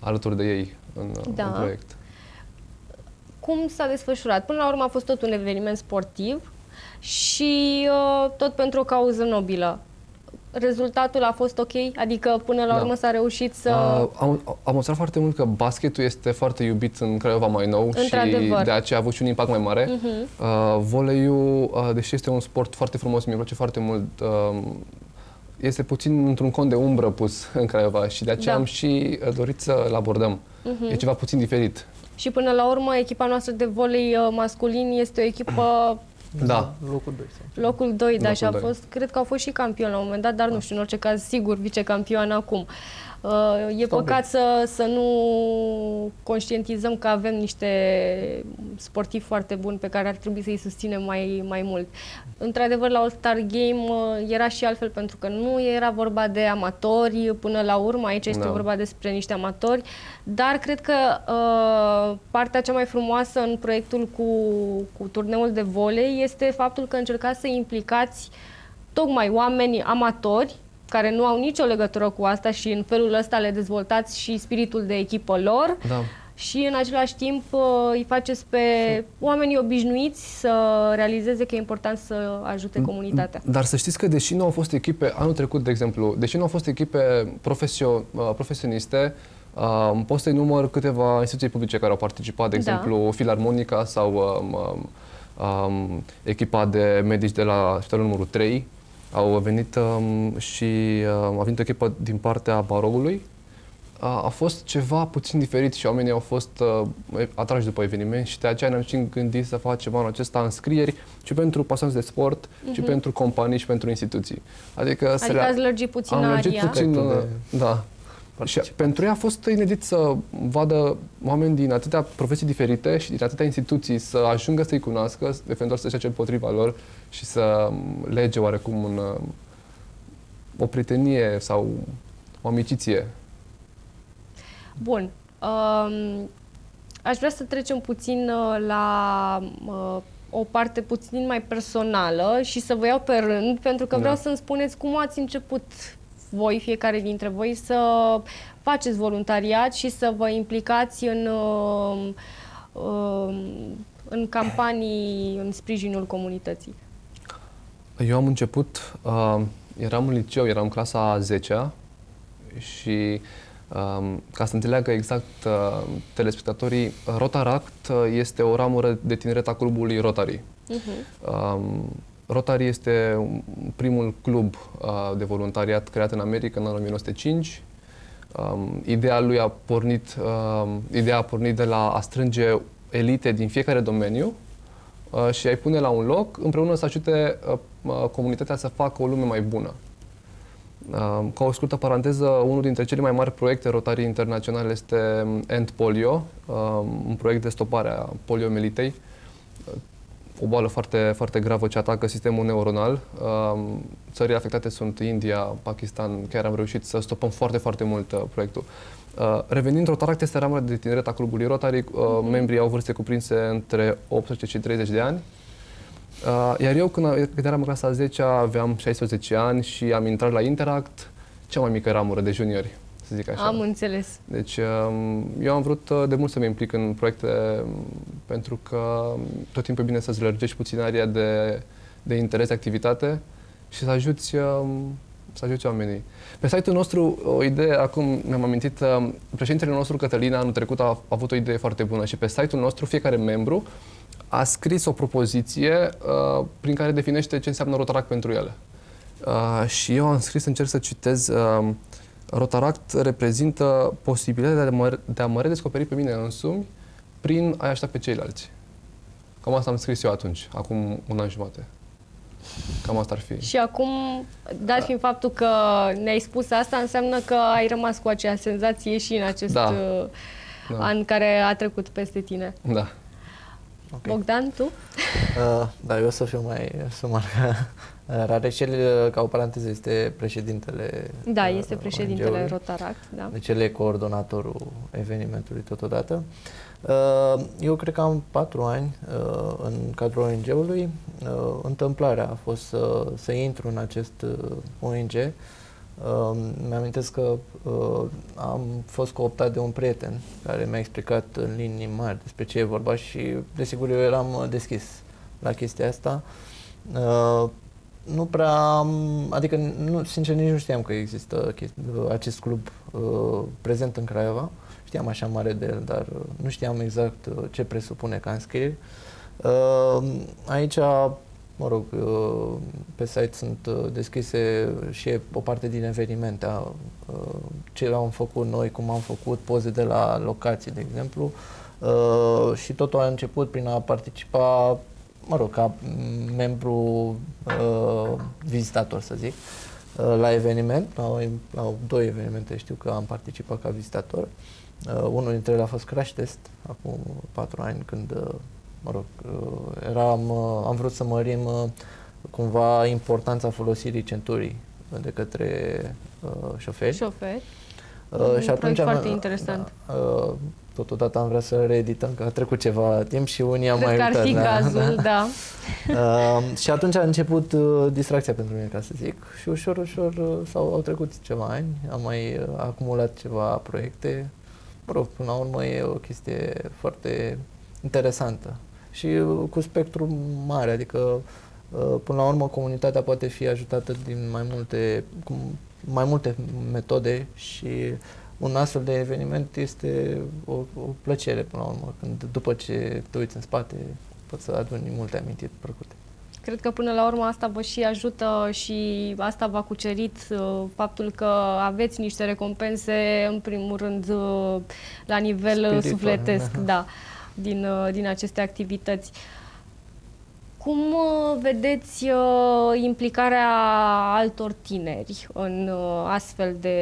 K: alături de ei în, uh, da. în proiect.
A: Cum s-a desfășurat? Până la urmă a fost tot un eveniment sportiv și uh, tot pentru o cauză nobilă rezultatul a fost ok? Adică până la da. urmă s-a reușit să... Uh,
K: am, am observat foarte mult că basketul este foarte iubit în Craiova mai nou și de aceea a avut și un impact mai mare. Uh-huh. Uh, voleiul, uh, deși este un sport foarte frumos, mi-e place foarte mult, uh, este puțin într-un cont de umbră pus în Craiova și de aceea da. am și uh, dorit să-l abordăm. Uh-huh. E ceva puțin diferit.
A: Și până la urmă, echipa noastră de volei uh, masculin este o echipă
K: da.
L: Locul 2.
A: Locul 2, da, și a fost, cred că au fost și campion la un moment dat, dar da. nu știu, în orice caz, sigur, vicecampion acum. Uh, e păcat să, să nu conștientizăm că avem niște sportivi foarte buni pe care ar trebui să-i susținem mai, mai mult. Într-adevăr, la All-Star Game uh, era și altfel pentru că nu era vorba de amatori până la urmă, aici este da. vorba despre niște amatori, dar cred că uh, partea cea mai frumoasă în proiectul cu, cu turneul de volei este faptul că încercați să implicați tocmai oameni amatori care nu au nicio legătură cu asta și în felul ăsta le dezvoltați și spiritul de echipă lor.
K: Da.
A: Și în același timp uh, îi faceți pe oamenii obișnuiți să realizeze că e important să ajute comunitatea.
K: Dar să știți că deși nu au fost echipe, anul trecut, de exemplu, deși nu au fost echipe profesio, uh, profesioniste, Uh, pot să-i număr câteva instituții publice care au participat, de
A: Da.
K: exemplu Filarmonica sau um, um, um, echipa de medici de la Spitalul numărul 3. Au venit um, și um, a venit o echipă din partea barogului. A, a fost ceva puțin diferit și oamenii au fost uh, atrași după eveniment și de aceea ne-am și gândit să facem anul acesta înscrieri și pentru pasionați de sport, și
A: Mhm.
K: pentru companii și pentru instituții. Adică, să
A: Adică
K: le-
A: ați lărgit puțin
K: am lărgit
A: aria.
K: puțin,
L: Aspectul
K: uh, da. Și pentru ea a fost inedit să vadă oameni din atâtea profesii diferite și din atâtea instituții să ajungă să-i cunoască, eventual să-și ce potriva lor și să um, lege oarecum un, uh, o prietenie sau o amiciție.
A: Bun. Um, aș vrea să trecem puțin uh, la uh, o parte puțin mai personală și să vă iau pe rând, pentru că
K: Da.
A: vreau să-mi spuneți cum ați început voi, fiecare dintre voi, să faceți voluntariat și să vă implicați în, uh, uh, în campanii în sprijinul comunității.
K: Eu am început, uh, eram în liceu, eram în clasa a 10 și um, ca să înțeleagă exact uh, telespectatorii, Rotaract uh, este o ramură de tineret a clubului Rotary. Um, Rotary este primul club uh, de voluntariat creat în America în anul 1905. Um, ideea lui a pornit, um, ideea a pornit de la a strânge elite din fiecare domeniu uh, și a-i pune la un loc împreună să ajute uh, uh, comunitatea să facă o lume mai bună. Uh, Ca o scurtă paranteză, unul dintre cele mai mari proiecte Rotary Internațional este um, End Polio, uh, un proiect de stopare a poliomelitei, uh, o boală foarte, foarte gravă ce atacă sistemul neuronal. Um, Țările afectate sunt India, Pakistan, chiar am reușit să stopăm foarte, foarte mult uh, proiectul. Uh, Revenind, Rotaract este ramură de tineret a clubului Rotary. Uh, Membrii au vârste cuprinse între 18 și 30 de ani. Uh, Iar eu, când, când eram în clasa a 10 aveam 16 ani și am intrat la Interact, cea mai mică ramură de juniori, să zic așa.
A: Am înțeles.
K: Deci um, eu am vrut uh, de mult să mă implic în proiecte um, pentru că tot timpul e bine să-ți lărgești puțin aria de, de interes, de activitate și să ajuți, um, să ajuți oamenii. Pe site-ul nostru, o idee, acum mi-am amintit, um, președintele nostru, Cătălina, anul trecut a, a avut o idee foarte bună și pe site-ul nostru fiecare membru a scris o propoziție uh, prin care definește ce înseamnă Rotaract pentru ele. Uh, și eu am scris, încerc să citez, uh, Rotaract reprezintă posibilitatea de, mă, de a mă redescoperi pe mine însumi prin a ajuta pe ceilalți. Cam asta am scris eu atunci, acum un an jumate. Cam asta ar fi.
A: Și acum, dat fiind faptul că ne-ai spus asta, înseamnă că ai rămas cu acea senzație și în acest
K: Da.
A: uh,
K: Da.
A: an care a trecut peste tine.
K: Da.
A: Bogdan, tu?
L: Uh, da, eu o să fiu mai sumar. Uh, Rareșel, uh, ca o paranteză, este președintele
A: Da,
L: uh,
A: este președintele
L: ONG-ului.
A: Rotaract, da.
L: Deci el e coordonatorul evenimentului totodată. Uh, Eu cred că am patru ani uh, în cadrul ONG-ului. Uh, Întâmplarea a fost să, să intru în acest uh, ONG. Uh, Mi-amintesc că uh, am fost cooptat de un prieten care mi-a explicat în linii mari despre ce e vorba și, desigur, eu eram uh, deschis la chestia asta. Uh, nu prea am, adică, nu, sincer, nici nu știam că există chesti- acest club uh, prezent în Craiova. Știam așa mare de el, dar uh, nu știam exact uh, ce presupune ca înscrieri. Uh, aici, mă rog, uh, pe site sunt uh, deschise și o parte din evenimente, a, uh, ce am făcut noi, cum am făcut, poze de la locații, de exemplu. Uh, și totul a început prin a participa mă rog, ca membru uh, vizitator, să zic, uh, la eveniment, la, la două evenimente știu că am participat ca vizitator. Uh, unul dintre ele a fost Crash Test, acum patru ani, când, uh, mă rog, uh, eram, uh, am vrut să mărim uh, cumva importanța folosirii centurii de către uh, șoferi.
A: Șoferi.
L: Uh,
A: Un
L: și atunci
A: proiect
L: am,
A: foarte interesant.
L: Da, uh, totodată am vrea să reedităm, că a trecut ceva timp și unii am
A: Cred
L: mai
A: că ar
L: uitat.
A: fi cazul, da.
L: Uh, și atunci a început uh, distracția pentru mine, ca să zic, și ușor, ușor uh, s-au, au trecut ceva ani, am mai uh, acumulat ceva proiecte. Mă rog, până la urmă e o chestie foarte interesantă și uh, cu spectru mare, adică uh, până la urmă comunitatea poate fi ajutată din mai multe, cu mai multe metode și un astfel de eveniment este o, o plăcere până la urmă, când după ce te uiți în spate poți să aduni multe amintiri plăcute.
A: Cred că până la urmă asta vă și ajută și asta v-a cucerit uh, faptul că aveți niște recompense, în primul rând, uh, la nivel uh,
L: Spiritual,
A: sufletesc,
L: da.
A: da, din, uh, din aceste activități. Cum uh, vedeți uh, implicarea altor tineri în uh, astfel de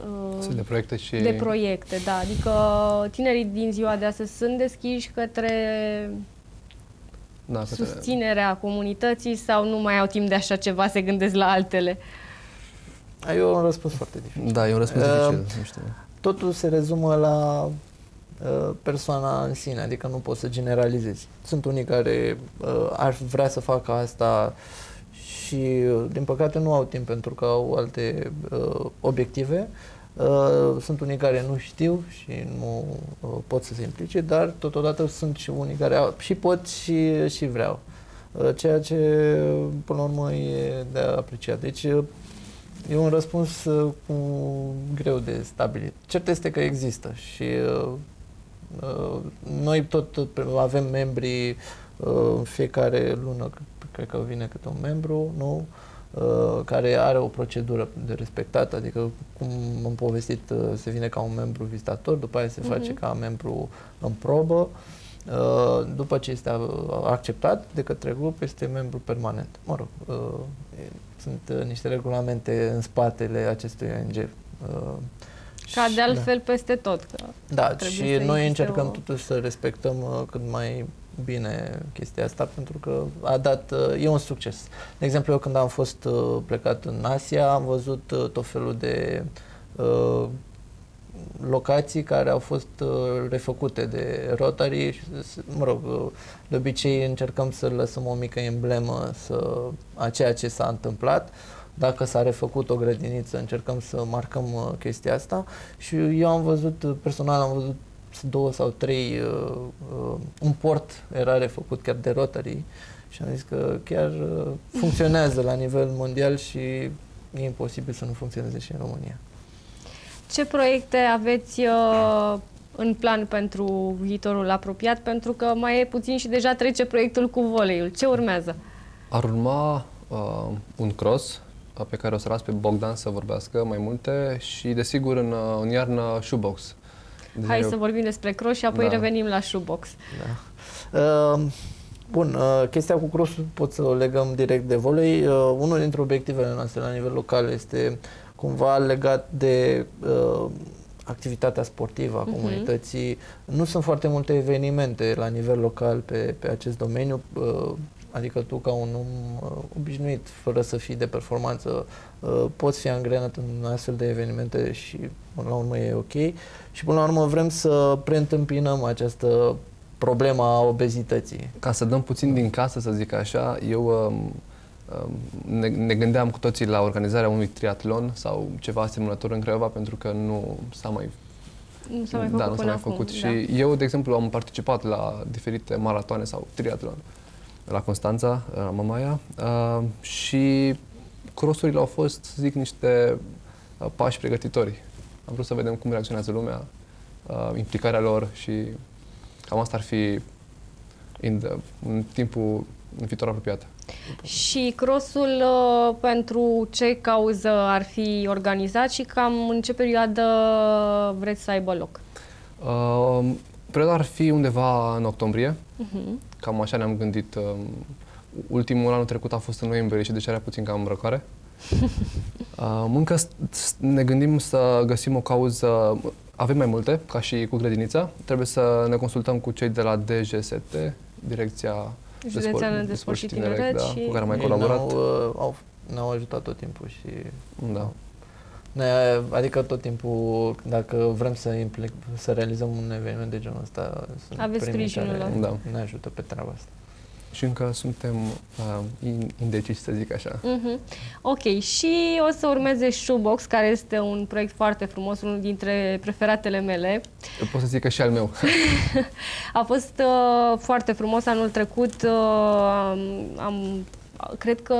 A: uh,
K: Astfel de proiecte și...
A: de proiecte, da. Adică tinerii din ziua de astăzi sunt deschiși către
K: Da, către-
A: susținerea comunității sau nu mai au timp de așa ceva, se gândesc la altele?
L: Ai un răspuns foarte dificil.
K: Da, e un răspuns
L: Uh,
K: dificil, nu știu.
L: Totul se rezumă la uh, persoana în sine, adică nu poți să generalizezi. Sunt unii care uh, ar vrea să facă asta și, uh, din păcate, nu au timp pentru că au alte uh, obiective. Uh, sunt unii care nu știu și nu uh, pot să se implice, dar totodată sunt și unii care au, și pot și, și vreau. Uh, ceea ce, până la urmă, e de apreciat. Deci, uh, E un răspuns uh, cu greu de stabilit. Cert este că există și uh, uh, noi tot uh, avem membri uh, în fiecare lună, cred că vine câte un membru, nu? Uh, care are o procedură de respectat, adică cum am povestit, uh, se vine ca un membru vizitator, după aia se
A: Mhm.
L: face ca membru în probă, Uh, după ce este uh, acceptat de către grup, este membru permanent. Mă rog, uh, e- sunt uh, niște regulamente în spatele acestui ONG. Uh,
A: Ca
L: și-
A: de altfel peste tot. Că
L: Da,
A: trebuie
L: și
A: să
L: noi
A: existe
L: încercăm
A: o-
L: totuși să respectăm uh, cât mai bine chestia asta pentru că a dat, uh, e un succes. De exemplu, eu când am fost uh, plecat în Asia, am văzut uh, tot felul de uh, locații care au fost uh, refăcute de Rotary și, s- mă rog, uh, de obicei încercăm să lăsăm o mică emblemă să, a ceea ce s-a întâmplat. Dacă s-a refăcut o grădiniță, încercăm să marcăm uh, chestia asta și eu am văzut, uh, personal am văzut două sau trei, uh, uh, un port era refăcut chiar de Rotary și am zis că chiar uh, funcționează la nivel mondial și e imposibil să nu funcționeze și în România.
A: Ce proiecte aveți uh, în plan pentru viitorul apropiat? Pentru că mai e puțin și deja trece proiectul cu voleiul. Ce urmează?
K: Ar urma uh, un cross uh, pe care o să las pe Bogdan să vorbească mai multe și, desigur, în, uh, în iarnă shoebox. Deci
A: Hai
K: eu-
A: să vorbim despre cross și apoi
K: Da.
A: revenim la shoebox.
L: Da. Uh, bun, uh, chestia cu crossul pot să o legăm direct de volei. Uh, unul dintre obiectivele noastre la nivel local este cumva legat de uh, activitatea sportivă a
M: Mhm.
L: comunității. Nu sunt foarte multe evenimente la nivel local pe, pe acest domeniu. Uh, Adică tu, ca un om uh, obișnuit, fără să fii de performanță, uh, poți fi angrenat în astfel de evenimente și, până la urmă, e ok. Și, până la urmă, vrem să preîntâmpinăm această problemă a obezității.
K: Ca să dăm puțin din casă, să zic așa, eu um, um, ne, ne gândeam cu toții la organizarea unui triatlon sau ceva asemănător în Craiova, pentru că nu s-a mai
A: Nu s-a mai făcut
K: da, nu s-a
A: până
K: mai
A: acum.
K: făcut.
A: da.
K: Și eu, de exemplu, am participat la diferite maratoane sau triatlon la Constanța, la Mamaia, uh, și crossurile au fost, să zic, niște uh, pași pregătitori. Am vrut să vedem cum reacționează lumea, uh, implicarea lor și cam asta ar fi în, în timpul în viitor apropiat.
A: Și crossul uh, pentru ce cauză ar fi organizat și cam în ce perioadă vreți să aibă loc?
K: Uh, perioada ar fi undeva în octombrie,
A: Mhm.
K: cam așa ne-am gândit. Uh, ultimul anul trecut a fost în noiembrie și deci era puțin cam răcoare. Uh, încă s- s- ne gândim să găsim o cauză, avem mai multe, ca și cu grădinița. Trebuie să ne consultăm cu cei de la DGST, Direcția de
A: Județeană
K: Sport,
A: de Sport și Tineret
K: da,
A: și-
K: cu care am mai
L: Ei
K: colaborat.
L: Ne-au, uh, au, ne-au ajutat tot timpul și...
K: Da.
L: Ne, adică tot timpul, dacă vrem să, implic, să realizăm un eveniment de genul ăsta, sunt
A: Aveți
L: primii
A: sprijinul
L: care
K: lor.
L: ne ajută pe treaba asta.
K: Și încă suntem uh, in- indeciși, să zic așa.
A: Mhm. Ok, și o să urmeze Shoebox, care este un proiect foarte frumos, unul dintre preferatele mele.
K: Eu pot să zic că și al meu.
A: A fost uh, foarte frumos anul trecut. Uh, am, am cred că,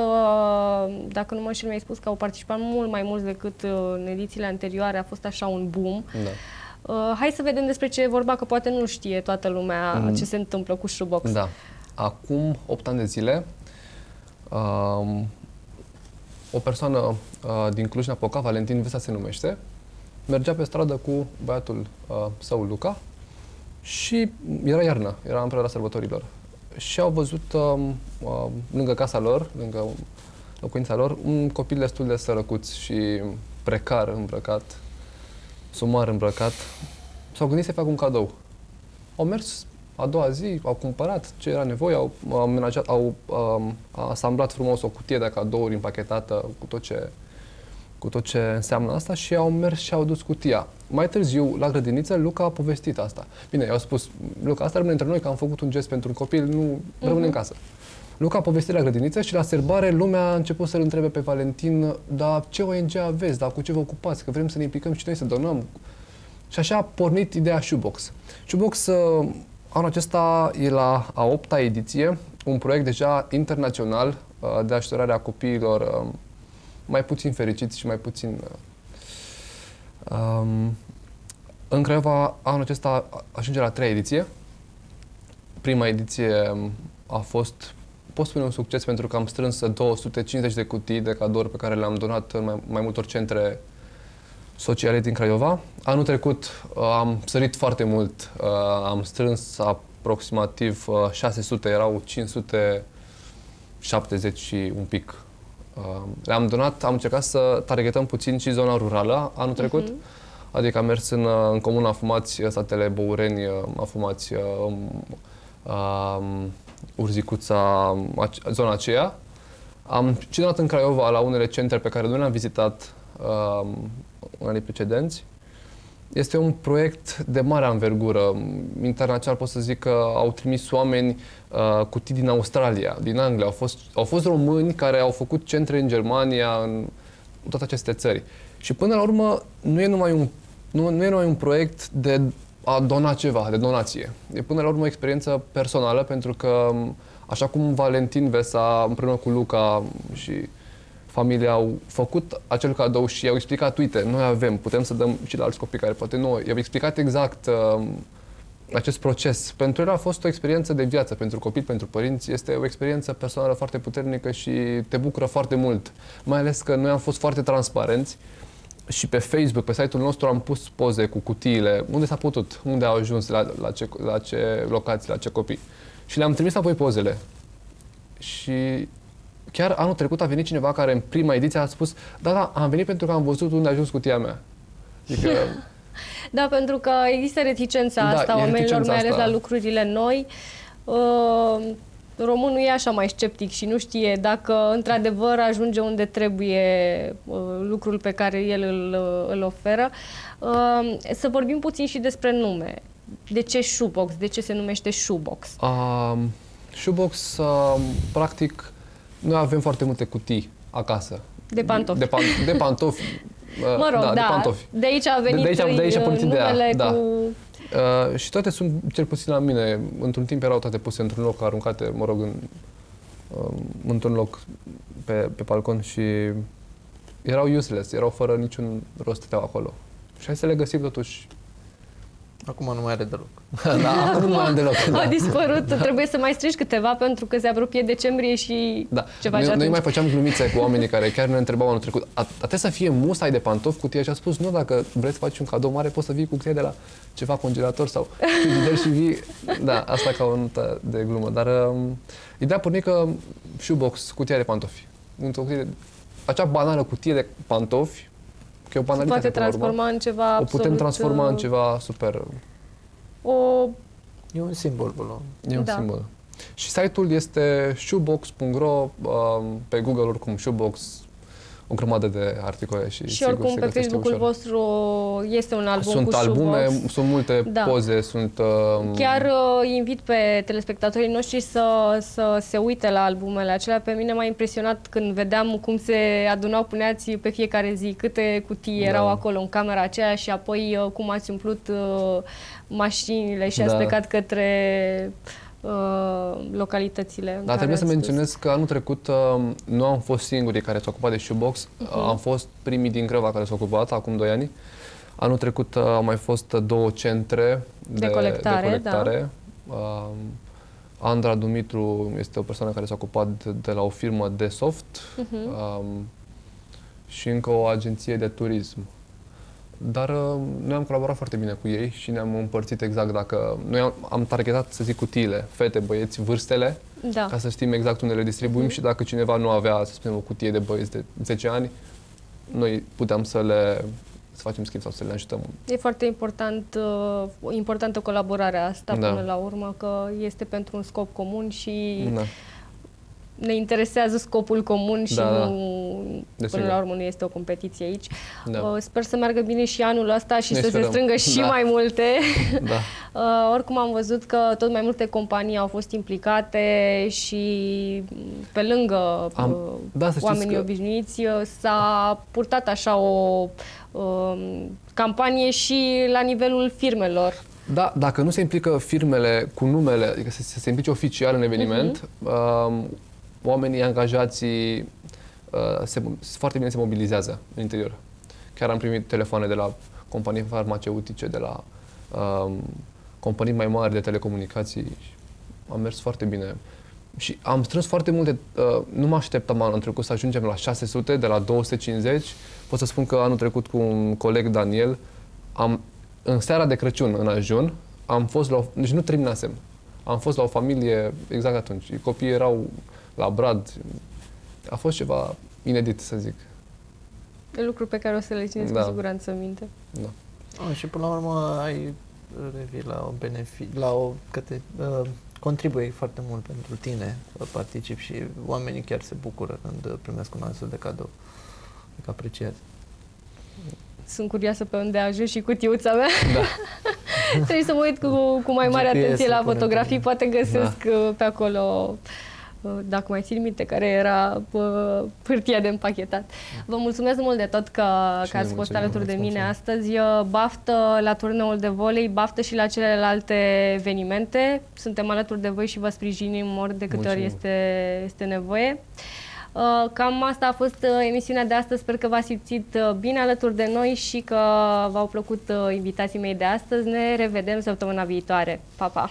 A: dacă nu mă înșel, mi-ai spus că au participat mult mai mulți decât uh, în edițiile anterioare, a fost așa un boom.
K: Da.
A: Uh, hai să vedem despre ce e vorba, că poate nu știe toată lumea
K: Mm.
A: ce se întâmplă cu Shoebox.
K: Da. Acum 8 ani de zile, um, o persoană uh, din Cluj-Napoca, Valentin Vesa se numește, mergea pe stradă cu băiatul uh, său, Luca, și era iarnă, era în perioada sărbătorilor. Și au văzut um, uh, lângă casa lor, lângă locuința lor, un copil destul de sărăcuț și precar îmbrăcat, sumar îmbrăcat. S-au gândit să facă un cadou. Au mers a doua zi, au cumpărat ce era nevoie, au amenajat, au um, asamblat frumos o cutie de cadouri împachetată cu tot ce cu tot ce înseamnă asta și au mers și au dus cutia. Mai târziu, la grădiniță, Luca a povestit asta. Bine, i-au spus, Luca, asta rămâne între noi, că am făcut un gest pentru un copil, nu rămâne în casă. Luca a povestit la grădiniță și la serbare lumea a început să-l întrebe pe Valentin, dar ce ONG aveți, dar cu ce vă ocupați, că vrem să ne implicăm și noi să donăm. Și așa a pornit ideea Shoebox. Shoebox uh, anul acesta e la a opta ediție, un proiect deja internațional uh, de ajutorare a copiilor uh, mai puțin fericiți și mai puțin... uh, Um, în Craiova, anul acesta ajunge la treia ediție. Prima ediție um, a fost, pot spune, un succes pentru că am strâns 250 de cutii de cadouri pe care le-am donat în mai, mai multor centre sociale din Craiova. Anul trecut uh, am sărit foarte mult, uh, am strâns aproximativ uh, 600, erau 570 și un pic. Uh, le-am donat, am încercat să targetăm puțin și zona rurală anul trecut, adică am mers în, uh, în comuna Afumați, uh, satele Băureni, uh, Afumați, uh, um, um, Urzicuța, ace- zona aceea. Am și donat în Craiova la unele centre pe care nu le-am vizitat um, în anii precedenți. Este un proiect de mare anvergură. Internațional pot să zic că au trimis oameni uh, cutii din Australia, din Anglia. Au fost, au fost români care au făcut centre în Germania, în toate aceste țări. Și până la urmă nu e numai un, nu, nu e numai un proiect de a dona ceva, de donație. E până la urmă o experiență personală pentru că așa cum Valentin Vesa împreună cu Luca și familia au făcut acel cadou și i-au explicat, uite, noi avem, putem să dăm și la alți copii care poate nu, i-au explicat exact uh, acest proces. Pentru el a fost o experiență de viață, pentru copii, pentru părinți, este o experiență personală foarte puternică și te bucură foarte mult. Mai ales că noi am fost foarte transparenți și pe Facebook, pe site-ul nostru am pus poze cu cutiile, unde s-a putut, unde au ajuns, la, la, ce, la ce locații, la ce copii. Și le-am trimis apoi pozele. Și chiar anul trecut a venit cineva care în prima ediție a spus da, da, am venit pentru că am văzut unde a ajuns cutia mea. Adică,
A: Da, pentru că există reticența
K: Da,
A: asta
K: e
A: oamenilor,
K: reticența
A: mai ales
K: asta.
A: la lucrurile noi. Uh, românul e așa mai sceptic și nu știe dacă într-adevăr ajunge unde trebuie uh, lucrul pe care el îl, îl oferă. Uh, să vorbim puțin și despre nume. De ce shoebox? De ce se numește shoebox?
K: Um, shoebox, um, practic, noi avem foarte multe cutii acasă.
A: De pantofi.
K: De, pan- de pantofi. uh,
A: Mă rog, da,
K: de pantofi.
A: de aici a venit
K: de aici, de aici a pornit
A: uh,
K: ideea,
A: numele
K: da.
A: cu...
K: Uh, și toate sunt, cel puțin la mine, într-un timp erau toate puse într-un loc, aruncate, mă rog, în, um, într-un loc pe, pe balcon și erau useless, erau fără niciun rost stăteau acolo. Și hai să le găsim totuși.
L: Acum nu mai are deloc.
K: da, acum nu mai am deloc.
A: Au
K: Da.
A: dispărut, trebuie să mai strici câteva pentru că se apropie decembrie și
K: Da.
A: ce faci
K: Noi, noi
A: atunci?
K: mai făceam glumițe cu oamenii care chiar ne întrebau anul trecut, "A- trebuie să fie musai de pantofi cutia și a spus, nu, dacă vreți să faci un cadou mare, poți să vii cu cutia de la ceva congelator sau frigider și vii. Da, asta ca o notă de glumă. Dar um, ideea porni că shoebox, cutia de pantofi. Într-o cutie de, acea banală cutie de pantofi, că e o
A: Se
K: banalitate
A: poate
K: până la urmă,
A: transforma în ceva
K: o
A: absolut...
K: putem transforma în
A: uh,
K: ceva super
A: O...
L: E un simbol până la urmă.
K: E un
A: Da.
K: simbol. Și site-ul este shoebox.ro, um, pe Google oricum shoebox, o grămadă de articole și,
A: Și
K: sigur
A: oricum
K: se
A: pe
K: găsește
A: Facebook-ul
K: ușor.
A: vostru este un album
K: Sunt
A: cu
K: albume,
A: shoebox.
K: sunt multe
A: Da.
K: poze, sunt... Um,
A: Chiar uh, invit pe telespectatorii noștri să, să se uite la albumele acelea. Pe mine m-a impresionat când vedeam cum se adunau, puneați pe fiecare zi câte cutii
K: Da.
A: erau acolo în camera aceea și apoi uh, cum ați umplut uh, mașinile și ați
K: Da.
A: plecat către uh, localitățile. în
K: Dar
A: care
K: trebuie să
A: ați
K: menționez că anul trecut uh, nu am fost singurii care s-au ocupat de shoebox,
A: Mhm.
K: uh, am fost primii din Crăva care s-au ocupat acum 2 ani. Anul trecut uh, au mai fost două centre
A: De colectare,
K: de colectare. Uh, Andra Dumitru este o persoană care s-a ocupat de, de la o firmă de soft
A: Mhm.
K: um, și încă o agenție de turism. Dar uh, noi am colaborat foarte bine cu ei și ne-am împărțit exact dacă... Noi am, am targetat, să zic, cutiile, fete, băieți, vârstele,
A: Da.
K: ca să știm exact unde le distribuim
A: Mhm.
K: și dacă cineva nu avea, să spunem, o cutie de băieți de 10 ani, noi puteam să le să facem schimb sau să le ajutăm.
A: E foarte important, uh, importantă colaborarea asta
K: Da.
A: până la urmă, că este pentru un scop comun și
K: Da.
A: Ne interesează scopul comun și
K: Da, da.
A: nu, până
K: Desigur.
A: la urmă nu este o competiție aici.
K: Da.
A: Uh, Sper să meargă bine și anul ăsta și
K: Ne
A: să se
K: sperăm.
A: strângă și
K: Da.
A: mai multe.
K: Da.
A: Uh, oricum am văzut că tot mai multe companii au fost implicate și m, pe lângă
K: Am-
A: uh,
K: da, să știți
A: oamenii
K: că-
A: obișnuiți uh, s-a purtat așa o um, campanie și la nivelul firmelor.
K: Da, dacă nu se implică firmele cu numele, adică să, să se implice oficial în eveniment, um, oamenii angajații uh, se, foarte bine se mobilizează în interior. Chiar am primit telefoane de la companii farmaceutice, de la um, companii mai mari de telecomunicații. și Am mers foarte bine. Și am strâns foarte multe, uh, nu mă așteptam anul trecut să ajungem la 600, de la 250. Pot să spun că anul trecut cu un coleg, Daniel, am, în seara de Crăciun, în ajun, am fost la o, deci nu terminasem. Am fost la o familie exact atunci. Copiii erau la brad. A fost ceva inedit, să zic.
A: E lucruri pe care o să le țineți
K: Da.
A: cu siguranță minte.
K: Da.
L: Oh, și până la urmă ai revii la o benefic, la o căte, uh, contribuie foarte mult pentru tine să participi și oamenii chiar se bucură când primesc un astfel de cadou. Adică apreciez.
A: Sunt curioasă pe unde ajung și cutiuța mea.
K: Da.
A: Trebuie să mă uit cu, cu mai mare
L: GPS-ul
A: atenție la
L: pune
A: fotografii,
L: pe-
A: poate găsesc da. pe acolo uh, dacă mai țin minte, care era uh, hârtia de împachetat. Vă mulțumesc mult de tot că,
K: Și
A: că
K: noi
A: ați fost
K: mulțumim,
A: alături de
K: îți
A: mine
K: mulțumim.
A: astăzi. Uh, Baftă la turneul de volei, baftă și la celelalte evenimente. Suntem alături de voi și vă sprijinim ori de câte ori
K: Mulțumim.
A: este, este nevoie. Uh, Cam asta a fost uh, emisiunea de astăzi. Sper că v-ați simțit uh, bine alături de noi și că v-au plăcut uh, invitații mei de astăzi. Ne revedem săptămâna viitoare. Pa, pa!